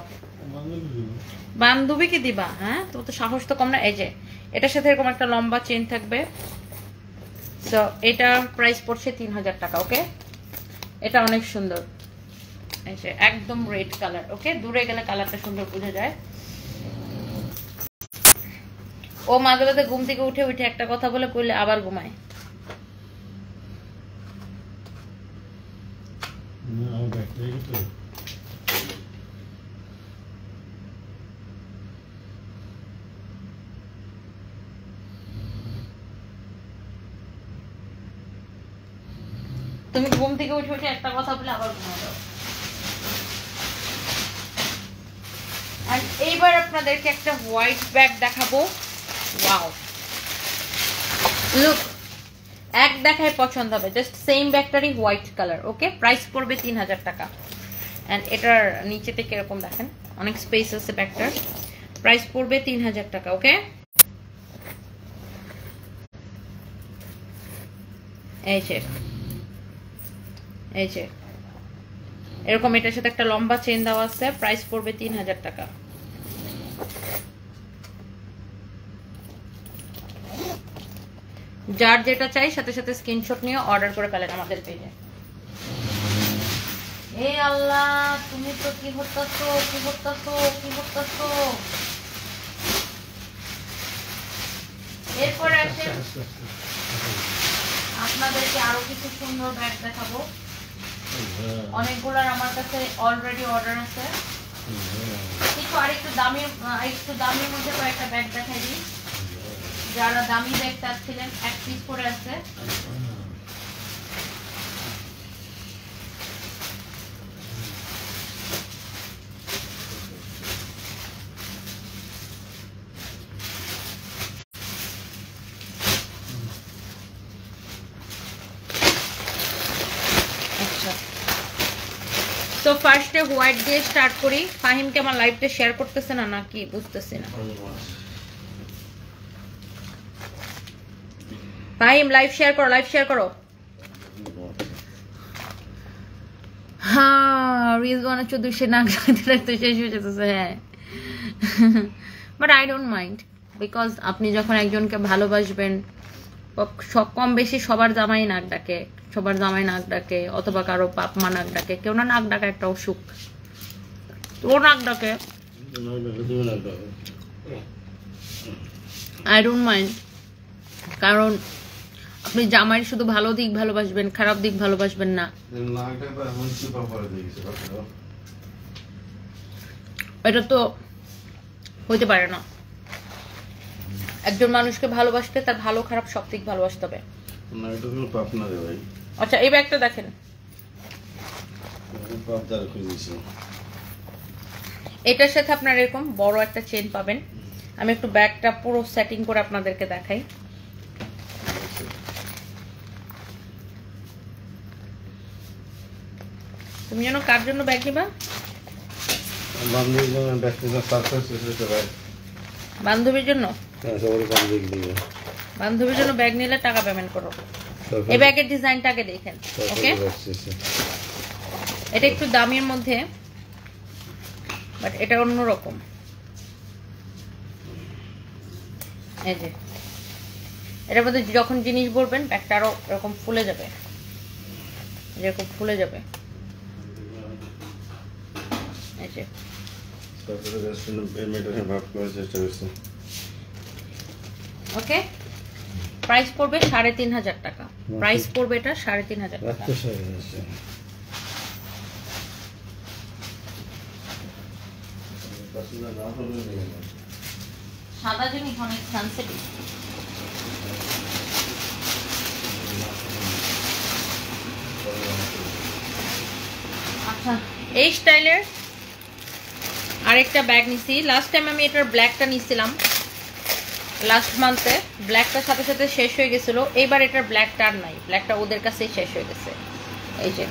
বান্ধবীকে দিবা হ্যাঁ? তোমার তো সাহস তো কম না। এই যে এটার সাথে এরকম একটা লম্বা চেন থাকবে। তো এটা প্রাইস পড়ছে তিন হাজার টাকা ওকে এটা অনেক সুন্দর। একদম রেড কালার ওকে দূরে গেলে কালারটা সুন্দর বোঝা যায়। ও মাঝে মাঝে ঘুম থেকে উঠে উঠে একটা কথা বলে কইলে আবার ঘুমায়। তুমি ঘুম থেকে উঠে উঠে একটা কথা বলে আবার ঘুমায় আর এইবার আপনাদেরকে একটা হোয়াইট ব্যাগ দেখাবো। ওয়াও লুক এক দেখায় পছন্দ হবে। জাস্ট সেম ব্যাগটারই হোয়াইট কালার ওকে প্রাইস পড়বে তিন হাজার টাকা। অ্যান্ড এটার নিচে থেকে এরকম দেখেন? অনেক স্পেস আছে ব্যাগটার প্রাইস পড়বে তিন হাজার টাকা ওকে এই এই যে। এরকম এটার সাথে একটা লম্বা চেন দেওয়া আছে প্রাইস পড়বে তিন হাজার টাকা। যার যেটা চাই সাথে সাথে স্ক্রিনশট নিয়ে অর্ডার করে ফেলেন আমাদের পেজে এ। আল্লাহ তুমি তো কি হতাছো কি হতাছো কি হতাছো এরপরে আসেন আপনাদেরকে আরও কিছু সুন্দর ব্যাগ দেখাবো। অনেকগুলোর আমার কাছে অলরেডি অর্ডার আছে। কিছু আর একটু দামি আরেকটু একটু দামির মধ্যে কয়েকটা ব্যাগ দেখাই দিই। যারা দামি ব্যাগ চাচ্ছিলেন এক পিস করে আছে তো ফার্স্টে হোয়াইট দিয়ে স্টার্ট করি। ফাহিমকে আমার লাইভটা শেয়ার করতেছে না নাকি বুঝতেছি না। ফাহিম লাইভ শেয়ার করো লাইভ শেয়ার করো। হ্যাঁ হয়ে আপনি যখন একজনকে ভালোবাসবেন কম বেশি সবার জামাই নাক ডাকে, সবার জামাই নাক ডাকে, অথবা কারও বাপ মা নাক ডাকে, কেউ না নাক ডাকা একটা অসুখ ও নাক ডাকে। আই ডোন্ট মাইন্ড কারণ আপনি জামাইয়ের শুধু ভালো দিক ভালোবাসবেন, খারাপ দিক ভালোবাসবেন না। এটা তো হইতে পারে না। একজন মানুষকে ভালোবাসতে তার ভালো খারাপ সব দিক ভালোবাসতে হবে। নাকটা কোনো পাপ না রে ভাই। আচ্ছা এই ব্যাগটা দেখেন। এটার সাথে আপনার এরকম বড় একটা চেন পাবেন। আমি একটু ব্যাগটা পুরো সেটিং করে আপনাদেরকে দেখাই। তুমি যেন কার জন্য ব্যাগ নিবা? বান্ধবী যেমন ব্যক্তিগত সার্ফেস এসেছে ভাই। বান্ধবীর জন্য? বান্ধবীর জন্য ব্যাগ নিলে টাকা পেমেন্ট করো। এই ব্যাগের ডিজাইনটাকে দেখেন ওকে এটা একটু দামের মধ্যে বাট এটা অন্যরকম। এই যে এটার মধ্যে যখন জিনিস বলবেন ব্যাগটা আরও এরকম ফুলে যাবে। যেরকম ফুলে যাবে। এই যে তারপরে রেস্টুরেন্ট মেয়েটাকে ভাব করার চেষ্টা করছে ওকে? প্রাইস পড়বে সাড়ে তিন হাজার টাকা। প্রাইস পড়বে এটা সাড়ে তিন হাজার টাকা। নাও। সাদা জিনিস অনেক সেন্সিটিভ আচ্ছা এই স্টাইলের আরেকটা ব্যাগ নিছি। লাস্ট টাইম আমি এটার ব্ল্যাকটা নিছিলাম। লাস্ট মান্থে ব্ল্যাকটার সাথে সাথে শেষ হয়ে গেছিল। এইবার এটার ব্ল্যাকটা আর নাই। ব্ল্যাকটা ওদের কাছেই শেষ হয়ে গেছে। এই যে।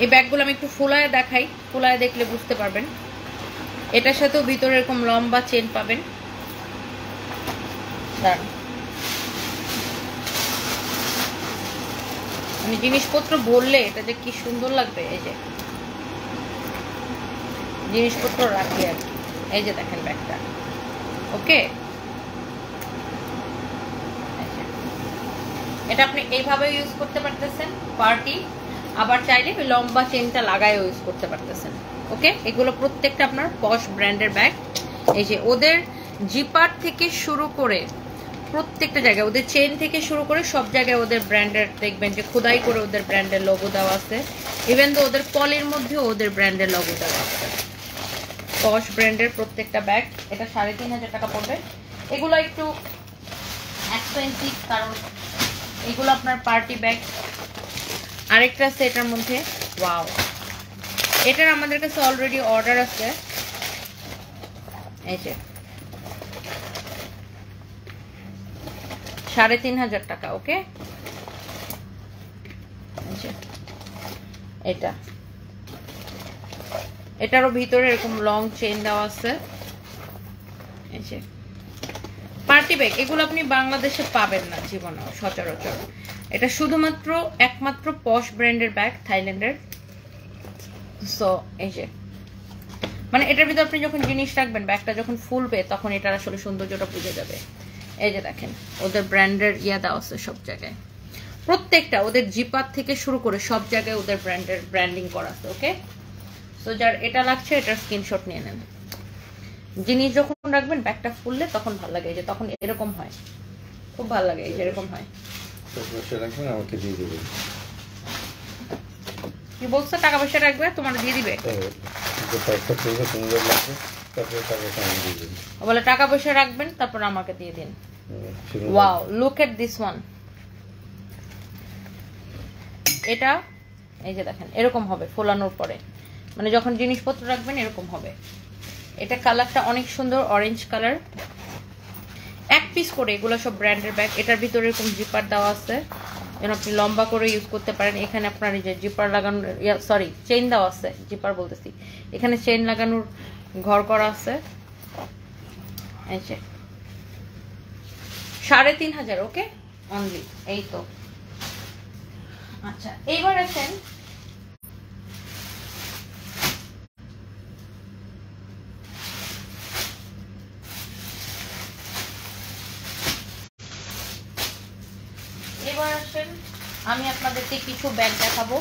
এই ব্যাগগুলো আমি একটু ফুলায় দেখাই। ফুলায় দেখলে বুঝতে পারবেন। এটার সাথেও ভিতরে এরকম লম্বা চেন পাবেন। আমি জিনিসপত্র বললে এটা যে কি সুন্দর লাগবে, এই যে। জিনিসপত্র রাখি আর কি। এই যে দেখেন ব্যাগটা। ওকে? এটা আপনি এইভাবে ইউজ করতে পারতেছেন পার্টি আবার চাইলে লম্বা চেনটা লাগায়ও ইউজ করতে পারতেছেন, ওকে? এগুলো প্রত্যেকটা আপনার পশ ব্র্যান্ডের ব্যাগ এই যে ওদের জিপার থেকে শুরু করে প্রত্যেকটা জায়গায়, ওদের চেন থেকে শুরু করে সব জায়গায় ওদের ব্র্যান্ডের দেখবেন যে খোদাই করে ওদের ব্র্যান্ডের লোগো দেওয়া আছে। ইভেন তো ওদের পলির মধ্যে ওদের ব্র্যান্ডের লোগো দেওয়া আছে। পশ ব্র্যান্ডের প্রত্যেকটা ব্যাগ এটা সাড়ে তিন হাজার টাকা পড়বে। এগুলো একটু এক্সপেন্সিভ কারণ এগুলো আপনার পার্টি ব্যাগ আরেকটা আছে এটার মধ্যে। ওয়াও এটার আমাদের কাছে অলরেডি অর্ডার আছে। এই যে। সাড়ে তিন হাজার টাকা ওকে এটা। এটারও ভিতরে এরকম লং চেন দেওয়া আছে। এই যে। পার্টি ব্যাগ এগুলো আপনি বাংলাদেশে পাবেন না জীবনেও, সচরাচর। এটা শুধুমাত্র একমাত্র পশ ব্র্যান্ডের ব্যাগ থাইল্যান্ডের। সো এই যে। মানে এটার ভিতরে আপনি যখন জিনিস রাখবেন, ব্যাগটা যখন ফুলবে, তখন এটার আসলে সৌন্দর্যটা বুঝে যাবে। এই যে দেখেন, ওদের ব্র্যান্ডের ইয়া দেওয়া আছে সব জায়গায়। প্রত্যেকটা ওদের জিপার থেকে শুরু করে সব জায়গায় ওদের ব্র্যান্ডের ব্র্যান্ডিং করা আছে ওকে সো যার এটা লাগছে এটার স্ক্রিনশট নিয়ে নেন জিনিস যখন রাখবেন ব্যাগটা ফুললে তখন ভালো লাগে এই যে তখন এরকম হয়। খুব ভালো লাগে যে এরকম হয়। আমাকে দিয়ে দেবেন। কি বলছো? টাকা পয়সা রাখবে তোমার দিয়ে দিবে? সুন্দর লাগবে তারপরে টাকাটা আমি দিয়ে দেবেন। বলে টাকা পয়সা রাখবেন তারপর আমাকে দিয়ে দিন। Wow look at this one এটা এই যে দেখেন এরকম হবে ফোলানোর পরে। মানে যখন জিনিসপত্র রাখবেন, এরকম হবে। এটা কালারটা অনেক সুন্দর অরেঞ্জ কালার এক পিস করে এগুলো সব ব্র্যান্ডের ব্যাগ এটার ভিতরে এরকম জিপার দেওয়া আছে। যেন আপনি লম্বা করে ইউজ করতে পারেন। এখানে আপনার এই যে জিপার লাগানোর সরি চেইন দেওয়া আছে জিপার বলতেছি। এখানে চেইন লাগানোর ঘর করা আছে। সাড়ে তিন হাজার ওকে অনলি এই তো। আচ্ছা এইবার আছেন এবার আসেন আমি আপনাদেরকে কিছু ব্যাগ দেখাবো।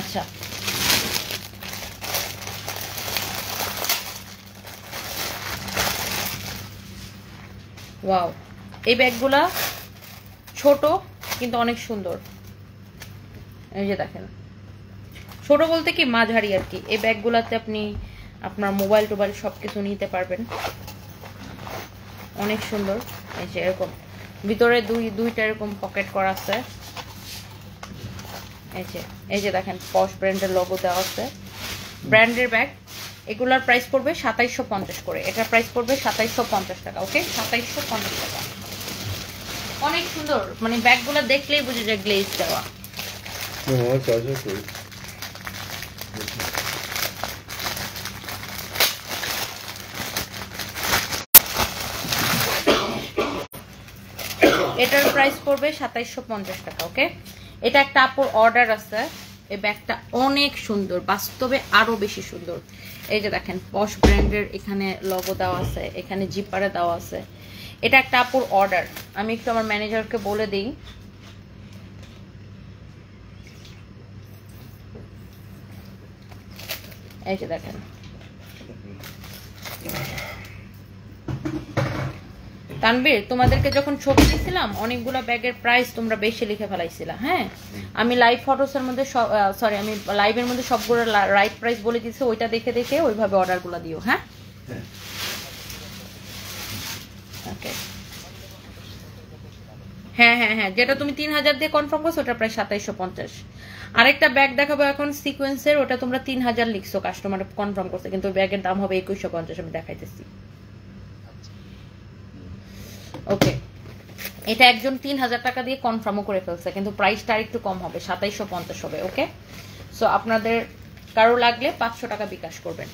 আচ্ছা। ওয়াও, এই ব্যাগগুলা ছোট কিন্তু অনেক সুন্দর। এই যে দেখেন, ছোট বলতে কি মাঝারি আর কি। এই ব্যাগগুলাতে আপনি আপনার মোবাইল টোবাইল সব কিছু নিতে পারবেন। অনেক সুন্দর, এই যে এরকম। ভিতরে দুই, দুইটা এরকম পকেট করা আছে। এই যে এই যে দেখেন পশ ব্র্যান্ডের লোগো দেওয়া আছে। ব্র্যান্ডের ব্যাগ এগুলার প্রাইস পড়বে সাতাইশশো পঞ্চাশ করে। এটার প্রাইস পড়বে সাতাইশশো পঞ্চাশ টাকা ওকে সাতাইশশো পঞ্চাশ টাকা। অনেক সুন্দর মানে ব্যাগগুলো দেখলেই বুঝে যায় গ্লেজ দেওয়া। আমার চার্জার করি এটার প্রাইস পড়বে সাতাইশশো পঞ্চাশ টাকা ওকে এটা একটা আপুর অর্ডার আছে। এই ব্যাগটা অনেক সুন্দর, বাস্তবে আরও বেশি সুন্দর। এই যে দেখেন পশ ব্র্যান্ডের এখানে লগো দেওয়া আছে, এখানে জিপারে দেওয়া আছে। এটা একটা আপুর অর্ডার আমি একটু আমার ম্যানেজারকে বলে দিই। এই যে দেখেন তানবীর তোমাদেরকে যখন ছবি দিয়েছিলাম অনেকগুলো ব্যাগের প্রাইস তোমরা বেশি লিখে ফেলাইছিলা হ্যাঁ? আমি লাইভ ফটোসের মধ্যে সরি আমি লাইভের মধ্যে সবগুলো রাইট প্রাইস বলে দিয়েছি ওইটা দেখে দেখে ওইভাবে অর্ডারগুলো দিও হ্যাঁ? হ্যাঁ। ওকে হ্যাঁ হ্যাঁ হ্যাঁ যেটা তুমি তিন হাজার দিয়ে কনফার্ম করছ ওটা প্রায় সাতাইশশো পঞ্চাশ। আরেকটা ব্যাগ দেখাবো এখন সিকোয়েন্সের ওটা তোমরা তিন হাজার লিখছো কাস্টমার কনফার্ম করছে কিন্তু ব্যাগের দাম হবে একুশশো পঞ্চাশ আমি দেখাইতেছি। ওকে এটা একজন তিন হাজার টাকা দিয়ে কনফার্মও করে ফেলছে, কিন্তু প্রাইসটা একটু কম হবে, সাতাইশশো পঞ্চাশ হবে ওকে সো আপনাদের কারও লাগলে পাঁচশো টাকা বিকাশ করবেন।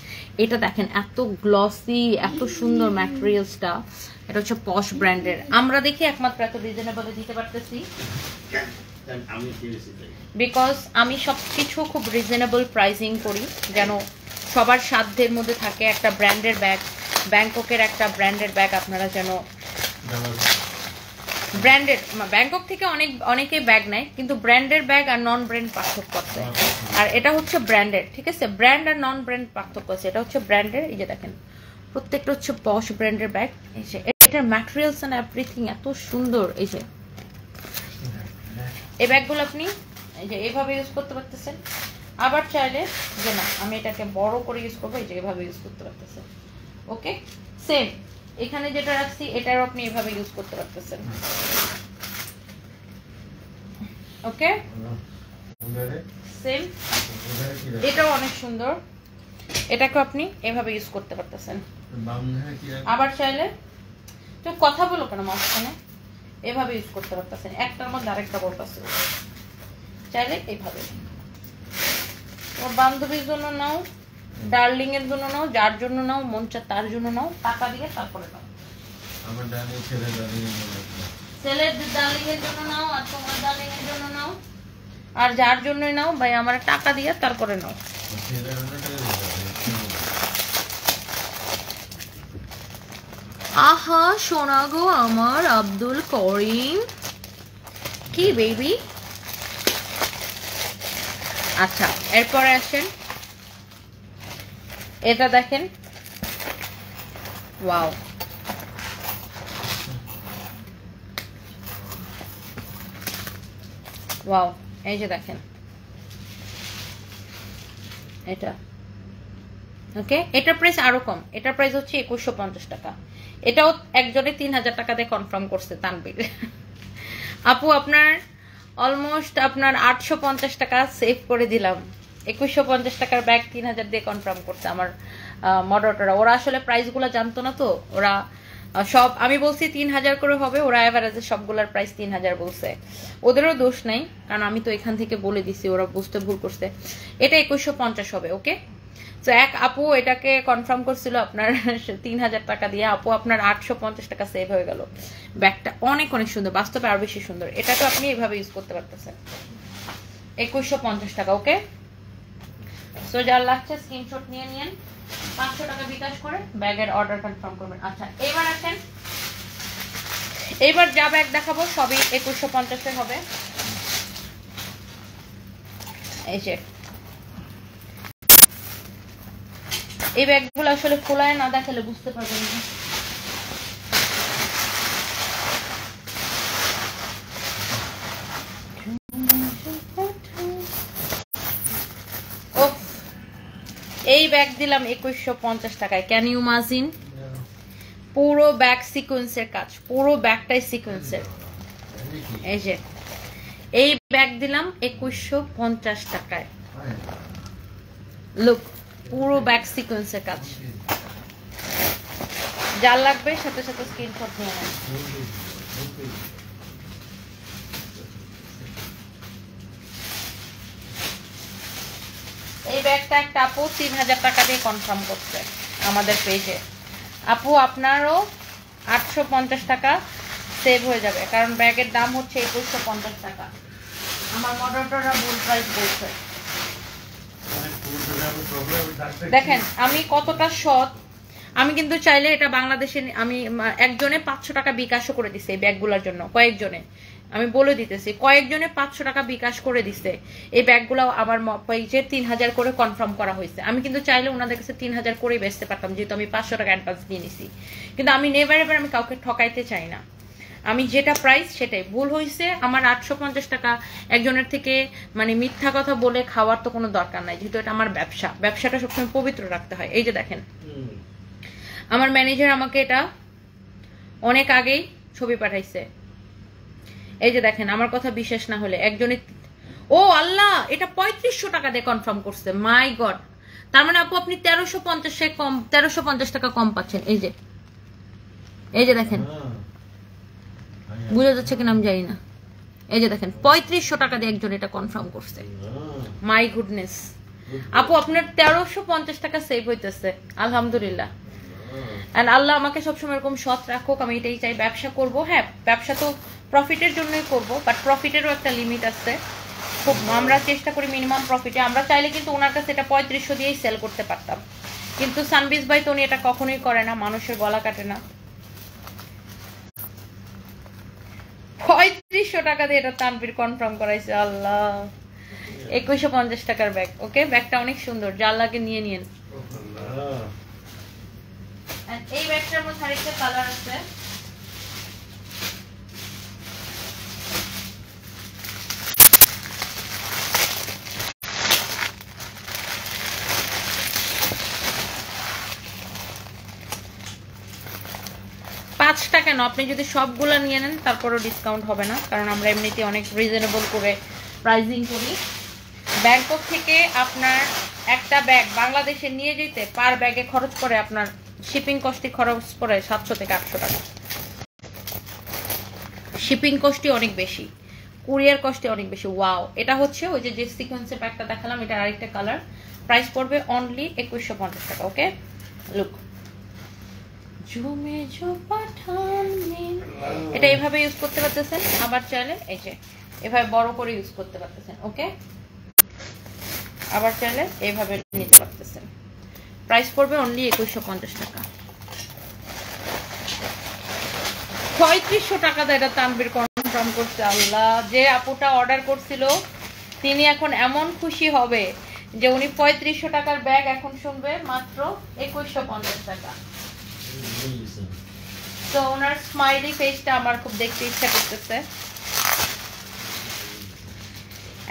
এটা দেখেন, এত গ্লসি এত সুন্দর ম্যাটেরিয়ালসটা এটা হচ্ছে পশ ব্র্যান্ডের আমরা দেখি একমাত্র এত রিজনেবলে দিতে পারতেছি। বিকজ আমি সব কিছু খুব রিজনেবল প্রাইসিং করি, যেন সবার সাধ্যের মধ্যে থাকে একটা ব্র্যান্ডের ব্যাগ ব্যাংককের একটা ব্র্যান্ডের ব্যাগ আপনারা যেন ব্র্যান্ডেড ব্যাংকক থেকে অনেক, অনেকেই ব্যাগ নেয়, কিন্তু ব্র্যান্ডের ব্যাগ আর নন ব্র্যান্ড পার্থক্য আছে। আর এটা হচ্ছে ব্র্যান্ডেড ঠিক আছে? ব্র্যান্ড আর নন ব্র্যান্ড পার্থক্য আছে। এটা হচ্ছে ব্র্যান্ডের এই যে দেখেন, প্রত্যেকটা হচ্ছে পশ ব্র্যান্ডের ব্যাগ এই যে, এটার ম্যাটেরিয়ালস অ্যান্ড এভরিথিং এত সুন্দর, এই যে। এই ব্যাগগুলো আপনি, এই যে এইভাবে ইউজ করতে পারতেছেন। আবার চাইলে, যে না, আমি এটাকে বড় করে ইউজ করব, এই যে, এভাবে ইউজ করতে পারতেছেন। ওকে সেম এখানে যেটা রাখছি এটারও আপনি এভাবে ইউজ করতে পারতেছেন। ওকে সেম এটাও অনেক সুন্দর। এটাকে আপনি এভাবে ইউজ করতে পারতেছেন। আবার চাইলে তো কথা বলো কেন মাঝখানে? এভাবে ইউজ করতে পারতেছেন। একটার মধ্যে আরেকটা বলতেছে চাইলে এইভাবে তোমার বান্ধবীর জন্য নাও। ডার্লিং এর জন্য নাও যার জন্য নাও মন চা তার জন্য নাও টাকা দিয়ে তারপরে নাও। আমার ডানে ছেলে ডানে ছেলের ডার্লিং এর জন্য নাও আর তোমার ডার্লিং এর জন্য নাও। আর যার জন্যই নাও ভাই আমার টাকা দিয়ে তারপরে নাও। আহা সোনা গো আমার আব্দুল করিম। কি বেবি আচ্ছা এরপরে আসেন। এটা দেখেন। ওয়াও। ওয়াও, এই যে দেখেন। এটা। ওকে? এটার প্রাইস আরও কম। এটার প্রাইস হচ্ছে একুশশো পঞ্চাশ টাকা। এটাও একজনে তিন হাজার টাকা দিয়ে কনফার্ম করছে তানবির আপু, আপনার অলমোস্ট আপনার আটশো পঞ্চাশ টাকা সেভ করে দিলাম। একুশশো পঞ্চাশ টাকার ব্যাগ তিন হাজার দিয়ে কনফার্ম করছে আমার মডারেটররা ওরা আসলে প্রাইসগুলো জানতো না তো? ওরা সব, আমি বলছি তিন হাজার করে হবে, ওরা অ্যাভারেজে সবগুলার প্রাইস তিন হাজার বলছে। ওদেরও দোষ নাই, কারণ আমি তো এখান থেকে বলে দিছি, ওরা বুঝতে ভুল করছে। এটা একুশশো পঞ্চাশ হবে ওকে তো এক আপু এটাকে কনফার্ম করছিল আপনার [laughs] তিন হাজার টাকা দিয়ে। আপু, আপনার আটশো পঞ্চাশ টাকা সেভ হয়ে গেল। ব্যাগটা অনেক অনেক সুন্দর, বাস্তবে আরও বেশি সুন্দর। এটাকে আপনি এভাবে ইউজ করতে পারতেছেন। একুশশো পঞ্চাশ টাকা ওকে সো যার লাগছে স্ক্রিনশট নিয়ে নিন পাঁচশো টাকা বিকাশ করে ব্যাগের অর্ডার কনফার্ম করবেন। আচ্ছা এবার আসেন। এবার যা ব্যাগ দেখাবো, সবই একুশশো পঞ্চাশে হবে। এই যে। এই ব্যাগগুলো আসলে খোলায় না দেখালে বুঝতে পারবেন না ওফ, এই ব্যাগ দিলাম একুশশো পঞ্চাশ টাকায়। ক্যান ইউ মাজিন পুরো ব্যাগ সিকোয়েন্সের কাজ, পুরো ব্যাগটাই সিকোয়েন্সের এই যে, এই ব্যাগ দিলাম একুশশো পঞ্চাশ টাকায়। লুক পুরো ব্যাগ সিকোয়েন্সের কাজ। যার লাগবে সাথে সাথে স্ক্রিনশট নিয়ে নেন। এই ব্যাগটা একটা আপু তিন হাজার টাকা দিয়ে কনফার্ম করছে আমাদের পেজে আপু আপনারও আটশো পঞ্চাশ টাকা সেভ হয়ে যাবে কারণ ব্যাগের দাম হচ্ছে একুশশো পঞ্চাশ টাকা। আমার মডারেটররা ভুল প্রাইস বলছে। দেখেন আমি কতটা সৎ আমি কিন্তু চাইলে এটা বাংলাদেশে আমি একজনে পাঁচশো টাকা বিকাশও করে দিছে এই ব্যাগগুলোর জন্য, কয়েকজনে। আমি বলে দিতেছি, কয়েকজনে পাঁচশো টাকা বিকাশ করে দিছে এই ব্যাগগুলো আমার পেজে তিন হাজার করে কনফার্ম করা হয়েছে। আমি কিন্তু চাইলে ওনাদের কাছে তিন হাজার করেই বেচতে পারতাম, যেহেতু আমি পাঁচশো টাকা অ্যাডভান্স দিয়ে নিছি। কিন্তু আমি নেভার এবার আমি কাউকে ঠকাইতে চাই না। আমি যেটা প্রাইস সেটাই। ভুল হয়েছে আমার আটশো পঞ্চাশ টাকা একজনের থেকে মানে মিথ্যা কথা বলে খাওয়ার তো কোনো দরকার নাই, যেহেতু এটা আমার ব্যবসা। ব্যবসাটা সবসময় পবিত্র রাখতে হয়। এই যে দেখেন। আমার ম্যানেজার আমাকে এটা অনেক আগেই ছবি পাঠাইছে। এই যে দেখেন আমার কথা বিশ্বাস না হলে একজনে ও আল্লাহ এটা পঁয়ত্রিশশো টাকা দিয়ে কনফার্ম করছে। মাই গড তার মানে আপু আপনি তেরোশো পঞ্চাশে কম তেরোশো পঞ্চাশ টাকা কম পাচ্ছেন। এই যে। এই যে দেখেন। বুঝা যাচ্ছে কিনা আমি জানি না। এই যে দেখেন পঁয়ত্রিশশো টাকা দিয়ে একজন এটা কনফার্ম করছে। মাই গুডনেস আপু আপনার তেরোশো পঞ্চাশ টাকা সেভ হইতেছে। আলহামদুলিল্লাহ। অ্যান্ড আল্লাহ আমাকে সবসময় এরকম সৎ রাখুক আমি এটাই চাই ব্যবসা করব। হ্যাঁ ব্যবসা তো প্রফিটের জন্যই করব বাট প্রফিটেরও একটা লিমিট আছে। খুব আমরা চেষ্টা করি মিনিমাম প্রফিটে আমরা চাইলে কিন্তু ওনার কাছে এটা পঁয়ত্রিশশো দিয়েই সেল করতে পারতাম। কিন্তু সানবিজ ভাই তো উনি এটা কখনোই করে না মানুষের গলা কাটে না। পঁয়ত্রিশশো টাকা দিয়ে এটা তানবির কনফার্ম করাইছে আল্লাহ। একুশশো পঞ্চাশ টাকার ব্যাগ ওকে ব্যাগটা অনেক সুন্দর যার লাগে নিয়ে নিন এই ব্যাগটার মধ্যে আরেকটা কালার আছে। পাঁচটা কেন আপনি যদি সবগুলা নিয়ে নেন, তারপরও ডিসকাউন্ট হবে না, কারণ আমরা এমনিতে অনেক রিজনেবল করে প্রাইজিং করি। ব্যাংকক থেকে আপনার একটা ব্যাগ বাংলাদেশে নিয়ে যেতে পার ব্যাগে খরচ করে আপনার শিপিং কস্টই খরচ করে সাতশো থেকে আটশো টাকা। শিপিং কস্টই অনেক বেশি। কুরিয়ার কস্টে অনেক বেশি। ওয়াও এটা হচ্ছে ওই যে সিকোয়েন্সের ব্যাগটা দেখালাম এটা আরেকটা কালার প্রাইস পড়বে অনলি একুশশো পঞ্চাশ টাকা ওকে লুক এটা এভাবে ইউজ করতে পারতেছেন? আবার চাইলে, এই যে, এভাবে বড় করে ইউজ করতে পারতেছেন ওকে আবার চাইলে এইভাবে নিতে পারতেছেন। প্রাইস পড়বে অনলি একুশশো পঞ্চাশ টাকা। পঁয়ত্রিশশো টাকা এটা তানবির কনফার্ম করছে আল্লাহ। যে আপুটা অর্ডার করছিল তিনি এখন এমন খুশি হবে যে উনি পঁয়ত্রিশশো টাকার ব্যাগ এখন শুনবে মাত্র একুশশো পঞ্চাশ টাকা। তো ওনার স্মাইলি ফেসটা আমার খুব দেখতে ইচ্ছা করতেছে।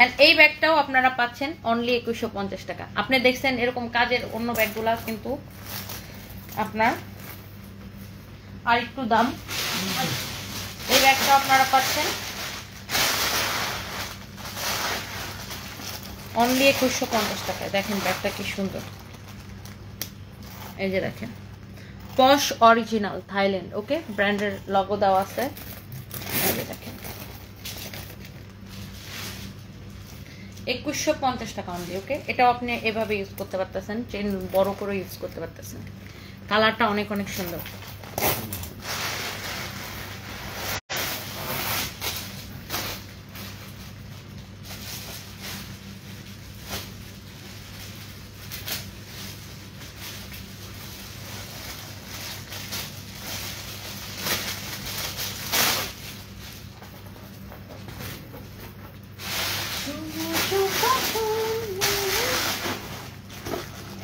এন্ড এই ব্যাগটাও আপনারা পাচ্ছেন অনলি একুশশো পঞ্চাশ টাকা। আপনি দেখছেন এরকম কাজের অন্য ব্যাগগুলা কিন্তু আপনার আর একটু দাম। এই ব্যাগটা আপনারা পাচ্ছেন অনলি একুশশো পঞ্চাশ টাকায়। দেখেন ব্যাগটা কি সুন্দর। এই যে দেখেন। পশ অরিজিনাল থাইল্যান্ড ওকে ব্র্যান্ডের লগো দেওয়া আছে। এই যে দেখেন। একুশশো পঞ্চাশ টাকা অনলি ওকে এটাও আপনি এভাবে ইউজ করতে পারতেছেন চেন বড় করে ইউজ করতে পারতেছেন। কালারটা অনেক অনেক সুন্দর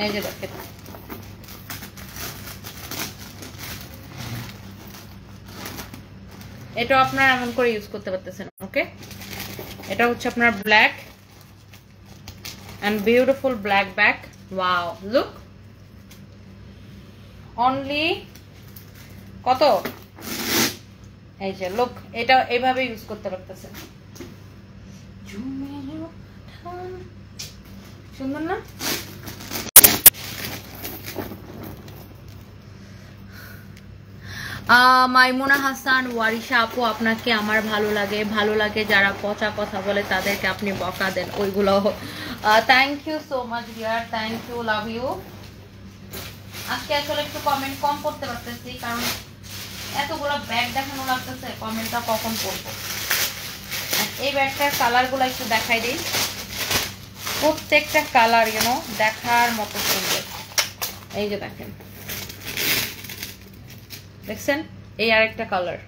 এই যে দেখেন এটা আপনারা এমন করে ইউজ করতে পারতেছেন ওকে এটা হচ্ছে আপনার black and beautiful black back wow look only কত? এই যে লুক এটা এইভাবে ইউজ করতে পারতেছেন। সুন্দর না? মাইমুনা হাসান, ওয়ারিশা আপু, আপনাকে আমার ভালো লাগে ভালো লাগে যারা পচা কথা বলে তাদেরকে আপনি বকা দেন, ওইগুলো। Thank you so much dear thank you love you আজকে আসলে একটু কমেন্ট কম করতে পারতেছি, কারণ এতগুলো ব্যাগ দেখানো লাগতেছে কমেন্টটা কখন করব? এই ব্যাগটার কালারগুলো একটু দেখাই দিই। প্রত্যেকটা কালার ইউনো দেখার মতো সুন্দর। এই যে দেখেন। দেখছেন? এই আর একটা কালার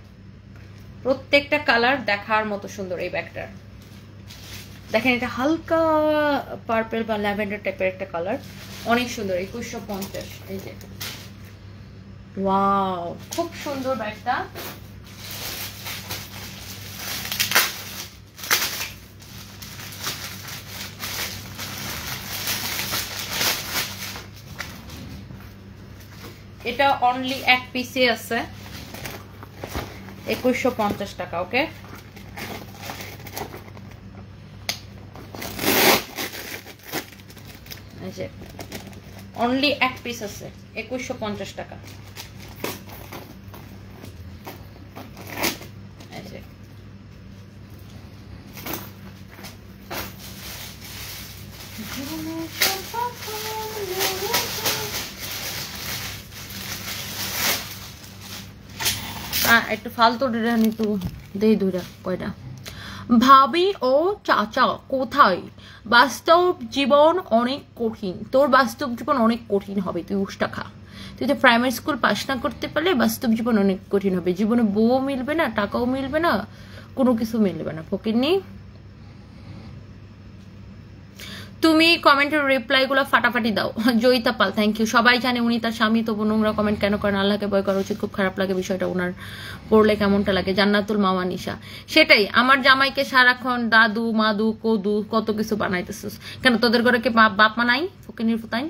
প্রত্যেকটা কালার দেখার মতো সুন্দর এই ব্যাগটার দেখেন, এটা হালকা পার্পেল বা ল্যাভেন্ডার টাইপের একটা কালার অনেক সুন্দর, একুশশো পঞ্চাশ, এই যে। ওয়াও খুব সুন্দর ব্যাগটা এটা অনলি এক পিসে আছে। একুশশো পঞ্চাশ টাকা ওকে অনলি এক পিস আছে, একুশশো পঞ্চাশ টাকা এই যে। আহ, একটু ফালতু ডেরা নিতু দেই দুইটা কয়টা ভাবি ও চাচা, কোথায়? বাস্তব জীবন অনেক কঠিন। তোর বাস্তব জীবন অনেক কঠিন হবে, তুই উষ্টা খা। তুই তো প্রাইমারি স্কুল পাস না করতে পারলে বাস্তব জীবন অনেক কঠিন হবে। জীবনে বউ মিলবে না, টাকাও মিলবে না, কোনো কিছু মিলবে না। ফকির নেই তুমি কমেন্টের রিপ্লাই গুলো ফাটাফাটি দাও। জয়িতা পাল থ্যাংক ইউ সবাই জানে উনি তার স্বামী, তবু নোংরা কমেন্ট কেন করেন? আল্লাহকে ভয় করা উচিত, খুব খারাপ লাগে বিষয়টা ওনার পড়লে কেমনটা লাগে। জান্নাতুল মামা নিশা। সেটাই, আমার জামাইকে সারাক্ষণ দাদু, মাদু, কদু, কত কিছু বানাইতেছিস। কেন, তোদের ঘরে কি বাপ বাপ মা নাই? ফকিনির ফুতাই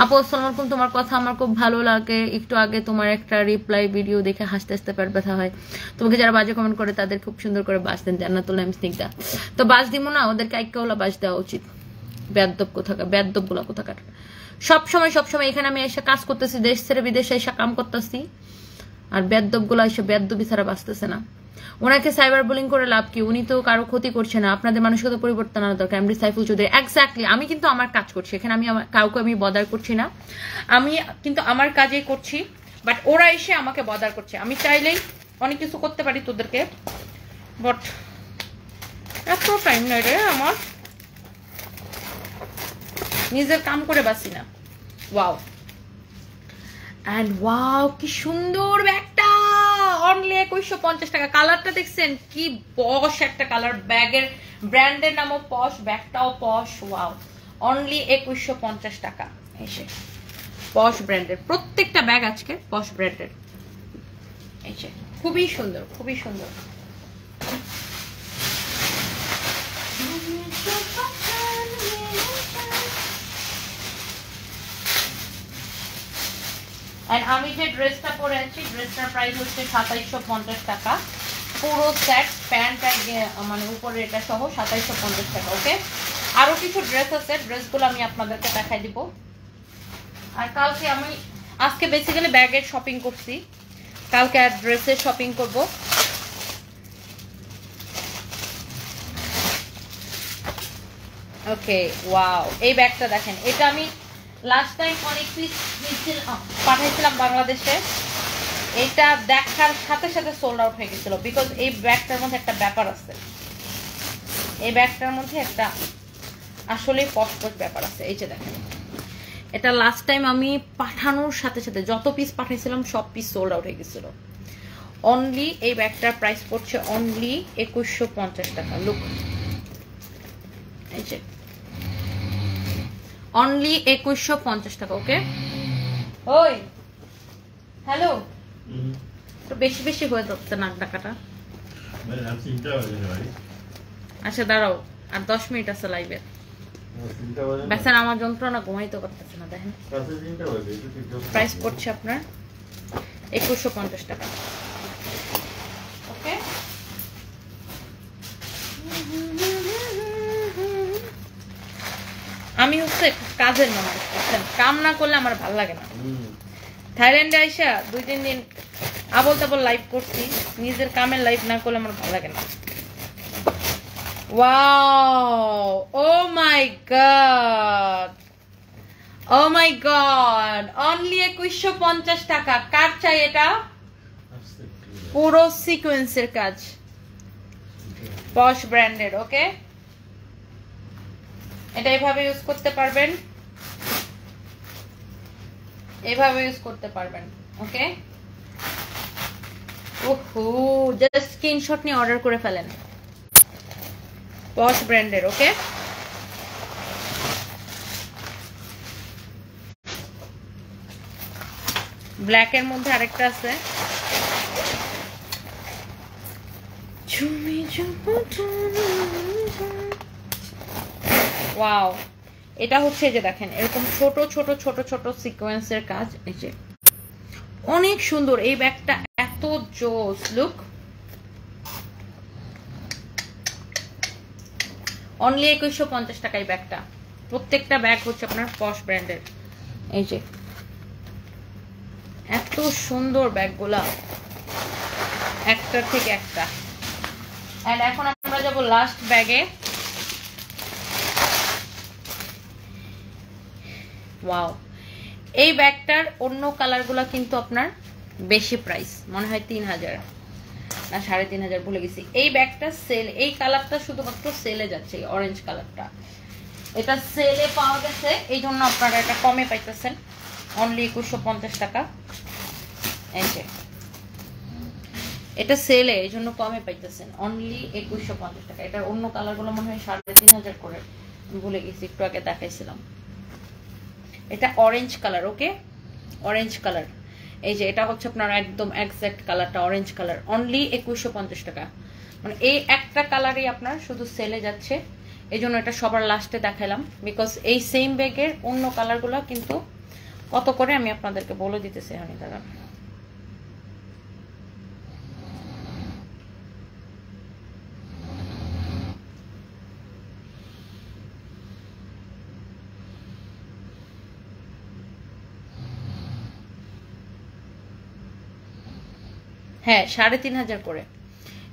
আপু, আসসালামু আলাইকুম, তোমার কথা আমার খুব ভালো লাগে। একটু আগে তোমার একটা রিপ্লাই ভিডিও দেখে হাসতে হাসতে পেট ব্যথা হয়। তোমাকে যারা বাজে কমেন্ট করে, তাদের খুব সুন্দর করে বাস দেন, জান্নাতুল আমি স্নিগ্ধা। তো বাস দিব না ওদেরকে একটা হলো বাস দেওয়া উচিত। বেদব কোথাকার বেদবগুলা কোথাকার। সব সময় সব সময় এখানে আমি এসে কাজ করতেছি, দেশ ছেড়ে বিদেশে এসে কাম করতেছি। আর বেদবগুলা এসে বেদবি ছাড়া বাঁচতেছে না। ওনাকে সাইবার বুলিং করে লাভ কি? উনি তো কারও ক্ষতি করছে না। আপনাদের মানসিকতা পরিবর্তন আনা দরকার, এমডি সাইফুল চৌধুরী। এক্স্যাক্টলি আমি কিন্তু আমার কাজ করছি। এখানে আমি কাউকে আমি বদার করছি না। আমি কিন্তু আমার কাজেই করছি বাট ওরা এসে আমাকে বদার করছে। আমি চাইলেই অনেক কিছু করতে পারি তোদেরকে বাট এত টাইম নয় রে আমার। নিজের কাম করে বাসি না। ওয়াও অ্যান্ড ওয়াও কি সুন্দর ব্যাগটা অনলি একুশশো পঞ্চাশ টাকা। কালারটা দেখছেন? কি পশ একটা কালার ব্যাগের ব্র্যান্ডের নামও পশ ব্যাগটাও পশ ওয়াও অনলি একুশশো পঞ্চাশ টাকা। এসে পশ ব্র্যান্ডের প্রত্যেকটা ব্যাগ আজকে পশ ব্র্যান্ডের এসে খুবই সুন্দর খুবই সুন্দর। And আমি যে ড্রেসটা পরে আছি ড্রেসটার প্রাইস হচ্ছে সাতাইশশো পঞ্চাশ টাকা। পুরো সেট প্যান্ট আর মানে উপরে এটা সহ সাতাইশশো পঞ্চাশ টাকা ওকে আরও কিছু ড্রেস আছে ড্রেসগুলো আমি আপনাদেরকে দেখাই দিব। আর কালকে আমি, আজকে বেসিক্যালি ব্যাগের শপিং করছি। কালকে আর ড্রেসের শপিং করব। ওকে ওয়াও এই ব্যাগটা দেখেন। এটা আমি লাস্ট টাইম অনেক পিস পাঠিয়েছিলাম বাংলাদেশে। এটা দেখার সাথে সাথে সোল্ড আউট হয়ে গেছিল বিকজ এই ব্যাগটার মধ্যে একটা ব্যাপার আছে। এই ব্যাগটার মধ্যে একটা আসলে পটপট ব্যাপার আছে। এই যে দেখেন, এটা লাস্ট টাইম আমি পাঠানোর সাথে সাথে যত পিস পাঠিয়েছিলাম সব পিস সোল্ড আউট হয়ে গেছিল। অনলি এই ব্যাগটার প্রাইস পড়ছে অনলি একুশশো পঞ্চাশ টাকা। লুক এই যে। অনলি একুশশো পঞ্চাশ টাকা ওকে ওই হ্যালো তো বেশি বেশি হয়ে যাচ্ছে নাক ভাই আচ্ছা দাঁড়াও আর দশ মিনিট আছে লাইভে তিনটা বাজে না? বেচার আমার যন্ত্রণা ঘুমাইতে পারতেছে না দেখেন। প্রাইস পড়ছে আপনার একুশশো পঞ্চাশ টাকা। ওকে আমি হচ্ছে কাজের মানুষ বুঝছেন? কাম না করলে আমার ভালো লাগে না। থাইল্যান্ডে আইসা দুই তিন দিন আবল তাবল লাইভ করছি নিজের কামের লাইভ না করলে আমার ভালো লাগে না। Wow oh my god oh my god only একুশশো পঞ্চাশ টাকা। কার চাই এটা? পুরো সিকোয়েন্সের কাজ। পশ ব্র্যান্ডের ওকে এটা এভাবে ইউজ করতে পারবেন। এভাবে ইউজ করতে পারবেন ওকে ওহো জাস্ট স্ক্রিনশট নিয়ে অর্ডার করে ফেলেন। পশ ব্র্যান্ডের ওকে ব্ল্যাকের মধ্যে আরেকটা আছে। ওয়াও এটা হচ্ছে যে দেখেন, এরকম ছোট ছোট ছোট ছোট সিকোয়েন্সের কাজ। এই যে, অনেক সুন্দর। এই ব্যাগটা এত জোস। লুক অনলি একুশশো পঞ্চাশ টাকা এই ব্যাগটা। প্রত্যেকটা ব্যাগ হচ্ছে আপনার পশ ব্র্যান্ডের এই যে, এত সুন্দর ব্যাগগুলা। একটার থেকে একটা। এন্ড এখন আমরা যাব লাস্ট ব্যাগে ওয়াও এই ব্যাগটার অন্য কালারগুলো কিন্তু আপনার বেশি প্রাইস মনে হয় তিন হাজার না, সাড়ে তিন হাজার ভুলে গেছি। এই ব্যাগটা সেল এই কালারটা শুধুমাত্র সেলে যাচ্ছে, এই অরেঞ্জ কালারটা। এটা সেলে পাওয়া গেছে। এই জন্য আপনারা এটা কমে পাইতেছেন। অনলি একুশশো পঞ্চাশ টাকা। যে। এটা সেলে এই জন্য কমে পাইতেছেন। অনলি একুশশো পঞ্চাশ টাকা। এটার অন্য কালারগুলো মনে হয় সাড়ে তিন হাজার করে ভুলে গেছি, একটু আগে দেখাইছিলাম। এটা orange colour okay orange colour এই যে এটা হচ্ছে আপনার একদম একজ্যাক্ট কালারটা অরেঞ্জ কালার অনলি একুশশো পঞ্চাশ টাকা। মানে এই একটা কালারই আপনার শুধু সেলে যাচ্ছে। এই জন্য এটা সবার লাস্টে দেখালাম। বিকজ এই সেম ব্যাগের অন্য কালারগুলো কিন্তু কত করে আমি আপনাদেরকে বলে দিতেছি হানি দাদা হ্যাঁ সাড়ে তিন হাজার করে।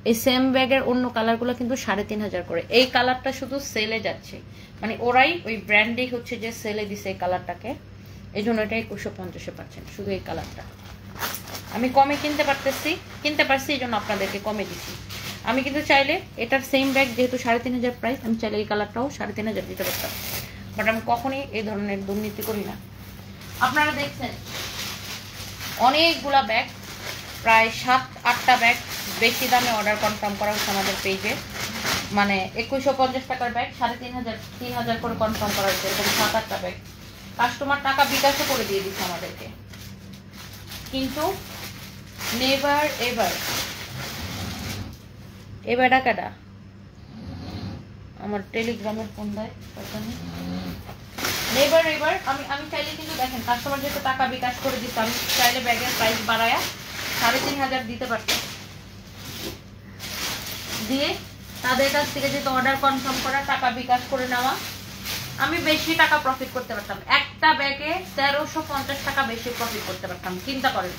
এই সেম ব্যাগের অন্য কালারগুলো কিন্তু সাড়ে তিন হাজার করে। এই কালারটা শুধু সেলে যাচ্ছে। মানে ওরাই ওই ব্র্যান্ডেই হচ্ছে যে সেলে দিছে এই কালারটাকে এই জন্য এটা একুশশো পঞ্চাশে পাচ্ছেন, শুধু এই কালারটা আমি কমে কিনতে পারতেছি, কিনতে পারছি, এই জন্য আপনাদেরকে কমে দিছি আমি কিন্তু চাইলে এটার সেম ব্যাগ যেহেতু সাড়ে তিন হাজার প্রাইস আমি চাইলে এই কালারটাও সাড়ে তিন হাজার দিতে পারতাম। বাট আমি কখনই এই ধরনের দুর্নীতি করি না। আপনারা দেখছেন, অনেকগুলা ব্যাগ প্রায় সাত, আটটা ব্যাগ বেশি দামে অর্ডার কনফার্ম করা হচ্ছে আমাদের পেজে মানে একুশশো পঞ্চাশ টাকার ব্যাগ সাড়ে তিন হাজার তিন হাজার করে কনফার্ম করা হচ্ছে এরকম সাত, আটটা ব্যাগ কাস্টমার টাকা বিকাশও করে দিয়ে দিচ্ছে আমাদেরকে। কিন্তু নেভার এভার এবার টাকাটা আমার টেলিগ্রামের ফোন দেয় নেবার এবার আমি আমি চাইলে কিন্তু দেখেন কাস্টমার যেহেতু টাকা বিকাশ করে দিত আমি চাইলে ব্যাগের প্রাইস বাড়ায়া সাড়ে তিন হাজার দিতে পারতাম দিয়ে তাদের কাছ থেকে যেহেতু অর্ডার কনফার্ম করা, টাকা বিকাশ করে নেওয়া, আমি বেশি টাকা প্রফিট করতে পারতাম। একটা ব্যাগে তেরোশো পঞ্চাশ টাকা বেশি প্রফিট করতে পারতাম, চিন্তা করেন।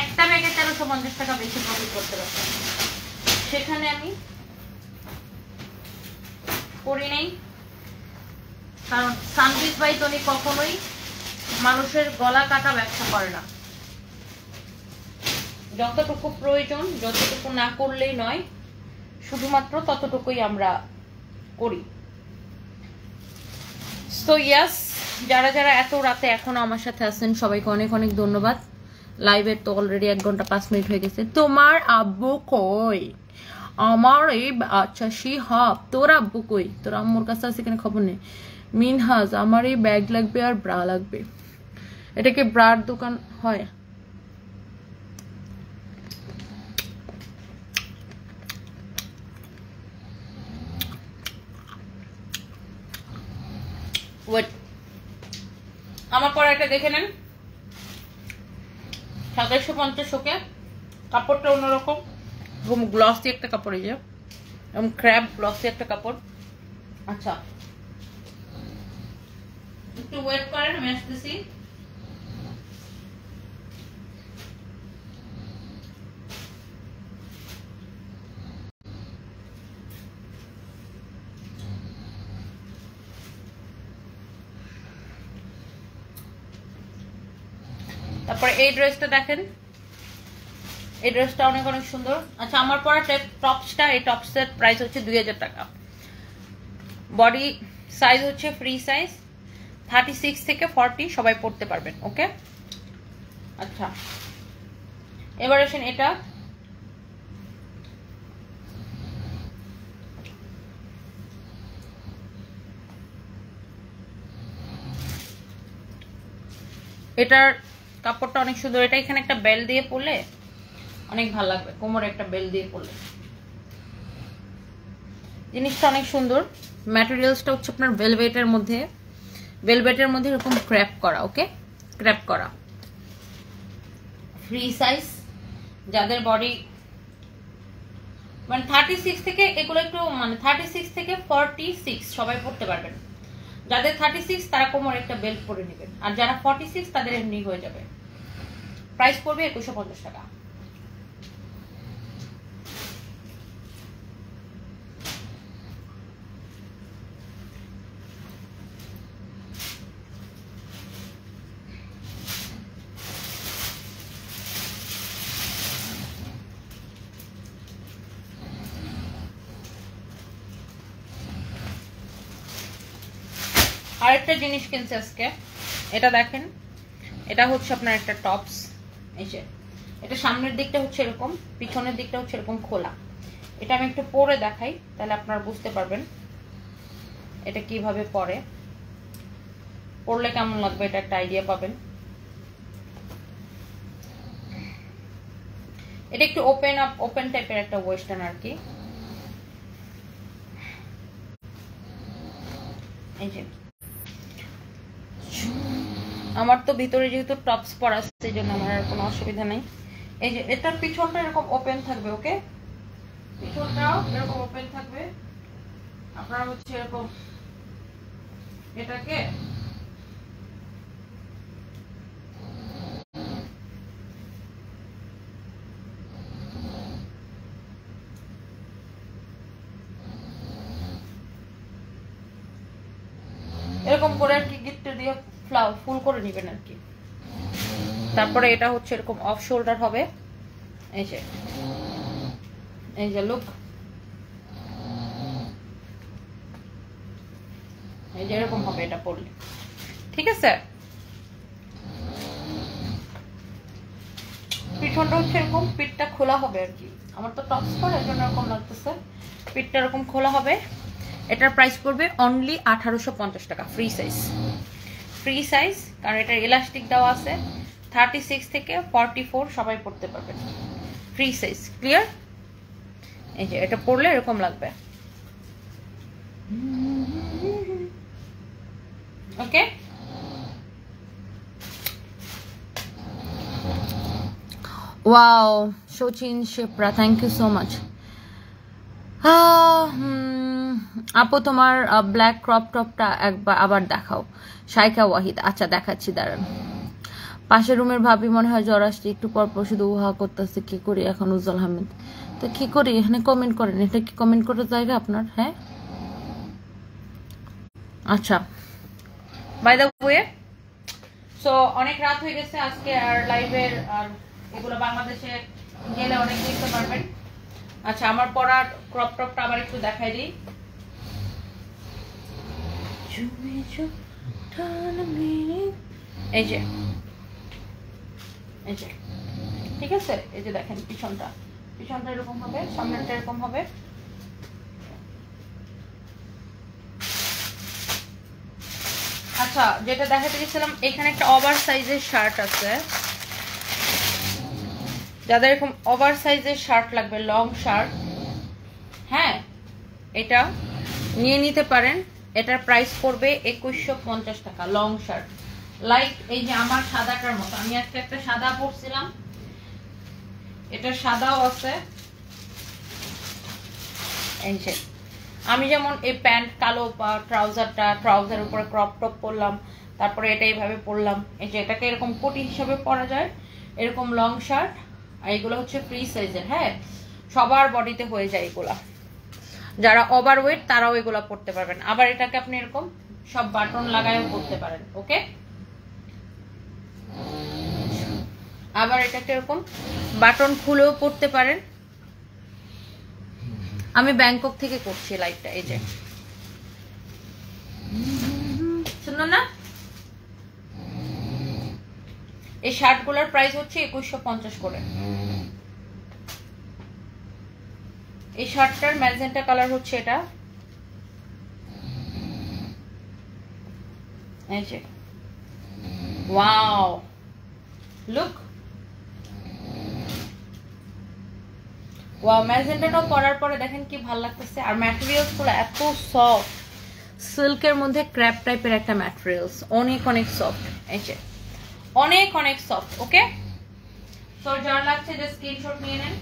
একটা ব্যাগে তেরোশো পঞ্চাশ টাকা বেশি প্রফিট করতে পারতাম। সেখানে আমি করি নেই। কারণ সানবিজ বাই তনি কখনোই মানুষের গলা কাটা ব্যবসা করে না। যতটুকু প্রয়োজন, যতটুকু না করলেই নয়, শুধুমাত্র ততটুকুই আমরা করি। তো ইয়াস যারা যারা এত রাতে এখনও আমার সাথে আছেন, সবাইকে অনেক অনেক ধন্যবাদ। লাইভের তো অলরেডি এক ঘণ্টা পাঁচ মিনিট হয়ে গেছে। তোমার আব্বু কই? আমার এই আচ্ছা শিহাব, তোর আব্বু কই? তোর আম্মুর কাছে আছে এখানে খবর নেই। মিনহাজ, আমার এই ব্যাগ লাগবে আর ব্রা লাগবে। এটা কি ব্রার দোকান? হয়। ওয়েট আমার পরে একটা দেখে নেন। সাতাশশো পঞ্চাশ ওকে কাপড়টা অন্যরকম। এবং গ্লসি একটা কাপড় এই যে। এবং ক্র্যাপ গ্লসি একটা কাপড়। আচ্ছা। একটু ওয়েট করেন, আমি আসতেছি। তারপরে এই ড্রেসটা দেখেন। এই ড্রেসটা অনেক অনেক সুন্দর। আচ্ছা আমার পরা টপসটা এই টপসের প্রাইস হচ্ছে দুই হাজার টাকা। বডি সাইজ হচ্ছে ফ্রি সাইজ থার্টি সিক্স থেকে ফর্টি সবাই পড়তে পারবেন ওকে আচ্ছা। এবার আসেন এটা। এটার কাপড়টা অনেক সুন্দর। এটা এখানে একটা বেল দিয়ে পরলে অনেক ভালো লাগবে, কোমরে একটা বেল দিয়ে পরলে। জিনিসটা অনেক সুন্দর। ম্যাটেরিয়ালসটা হচ্ছে আপনার ভেলভেটের মধ্যে। ভেলভেটের মধ্যে এরকম ক্র্যাপ করা ওকে ক্র্যাপ করা। ফ্রি সাইজ যাদের বডি মানে থার্টি সিক্স থেকে এগুলো একটু মানে থার্টি সিক্স থেকে ফর্টি সিক্স সবাই পড়তে পারবেন। যাদের থার্টি সিক্স তারা কোমর একটা বেল্ট পরে নেবেন। আর যারা ফর্টি সিক্স তাদের এমনি হয়ে যাবে। প্রাইস পড়বে একুশো পঞ্চাশ টাকা। আরেকটা জিনিস কিনছে আজকে। এটা দেখেন। এটা হচ্ছে আপনার একটা টপস। এই যে, এটা সামনের দিকটা হচ্ছে এরকম, পিছনের দিকটা হচ্ছে এরকম খোলা। এটা আমি একটু পরে দেখাই, তাহলে আপনারা বুঝতে পারবেন এটা কীভাবে পরে। পরলে কেমন লাগবে এটা একটা আইডিয়া পাবেন। এটা একটু ওপেন আপ ওপেন টাইপের একটা ওয়েস্টার্ন আর কি। এই যে আমার তো ভিতরে যেহেতু টপস পরা সেই জন্য আমার আর কোনো অসুবিধা নেই। এই যে, এটার পিছনটা এরকম ওপেন থাকবে ওকে পিছনটাও এরকম ওপেন থাকবে। আপনারা হচ্ছে এরকম এটাকে এরকম করে আর কি গিফট দিয়ে ফ্লাওয়ার ফুল করে নেবেন আর কি। তারপরে এটা হচ্ছে এরকম অফ শোল্ডার হবে। এই যে এই যে লুক এই যে এরকম হবে এটা পরলে ঠিক আছে? পিছনটা হচ্ছে এরকম, পিঠটা খোলা হবে আর কি। আমার তো টপস পরে, এই জন্য এরকম লাগতেছে। পিঠটা এরকম খোলা হবে। এটার প্রাইস পড়বে অনলি আঠারোশো পঞ্চাশ টাকা ফ্রি সাইজ ফ্রি সাইজ কারণ এটা ইলাস্টিক দেওয়া আছে। থার্টি সিক্স থেকে ফর্টি ফোর সবাই পড়তে পারবে। ফ্রি সাইজ ক্লিয়ার এই যে, এটা পড়লে এরকম লাগবে। Okay wow Sachin Shipra thank you so much আপু তোমার ব্ল্যাক ক্রপ টপটা একবার আবার দেখাও। সাইকা ওয়াহিদ আচ্ছা দেখাচ্ছি, দাঁড়ান। পাশের রুমের ভাবি মনে হয় জ্বর আসছে, একটু পর পর শুধু উহা করতেছে, কি করি এখন উজ্জ্বল আহমেদ? তো কি করি, এখানে কমেন্ট করেন, এটা কি কমেন্ট করার জায়গা আপনার? হ্যাঁ? আচ্ছা। বাই দ্য ওয়ে সো অনেক রাত হয়ে গেছে, আজকে আর লাইভের আর এগুলো বাংলাদেশে গেলে অনেক দেখতে পারবেন। আচ্ছা আমার পড়ার ক্রপ টপটা আবার একটু দেখাই দিই। এই যে এই যে ঠিক আছে? এই যে দেখেন পিছনটা। পিছনটা এরকম হবে সামনেরটা এরকম হবে। আচ্ছা যেটা দেখাতে গেছিলাম এখানে একটা ওভার সাইজের শার্ট আছে। যাদের এরকম ওভার সাইজের শার্ট লাগবে লং শার্ট হ্যাঁ এটা নিয়ে নিতে পারেন। এটার প্রাইস পড়বে একুশশো পঞ্চাশ টাকা লং শার্ট লাইক এই যে আমার সাদাটার মতো, আমি একটা একটা সাদা পরছিলাম। এটা সাদাও আছে। আমি যেমন এই প্যান্ট কালো ট্রাউজারটা ট্রাউজার উপরে ক্রপ টপ পরলাম, তারপরে এটা এইভাবে পরলাম। এই যে এটাকে এরকম কোটি হিসাবে পরা যায়। এরকম লং শার্ট আর এগুলো হচ্ছে ফ্রি সাইজের হ্যাঁ? সবার বডিতে হয়ে যায় এগুলা। যারা ওভার ওয়েট তারাও এগুলা পড়তে পারবেন। আবার এটাকে আপনি এরকম সব বাটন লাগায়ও পড়তে পারেন ওকে আবার এটাকে এরকম বাটন খুলেও পড়তে পারেন। আমি ব্যাংকক থেকে করছি লাইভটা এই যে শুনো না এই শার্টগুলোর প্রাইস হচ্ছে একুশশো পঞ্চাশ করে। এই শার্টটার ম্যাজেন্টা কালার হচ্ছে এটা। লুক ওয়াও ম্যাজেন্টাটাও পরার পরে দেখেন কি ভালো লাগতেছে। আর ম্যাটেরিয়ালসগুলো এত সফট সিল্কের মধ্যে ক্র্যাপ টাইপের একটা ম্যাটেরিয়ালস অনেক অনেক সফট এই যে। অনেক অনেক সফট ওকে তো যার লাগছে যে স্ক্রিনশট নিয়ে নেন।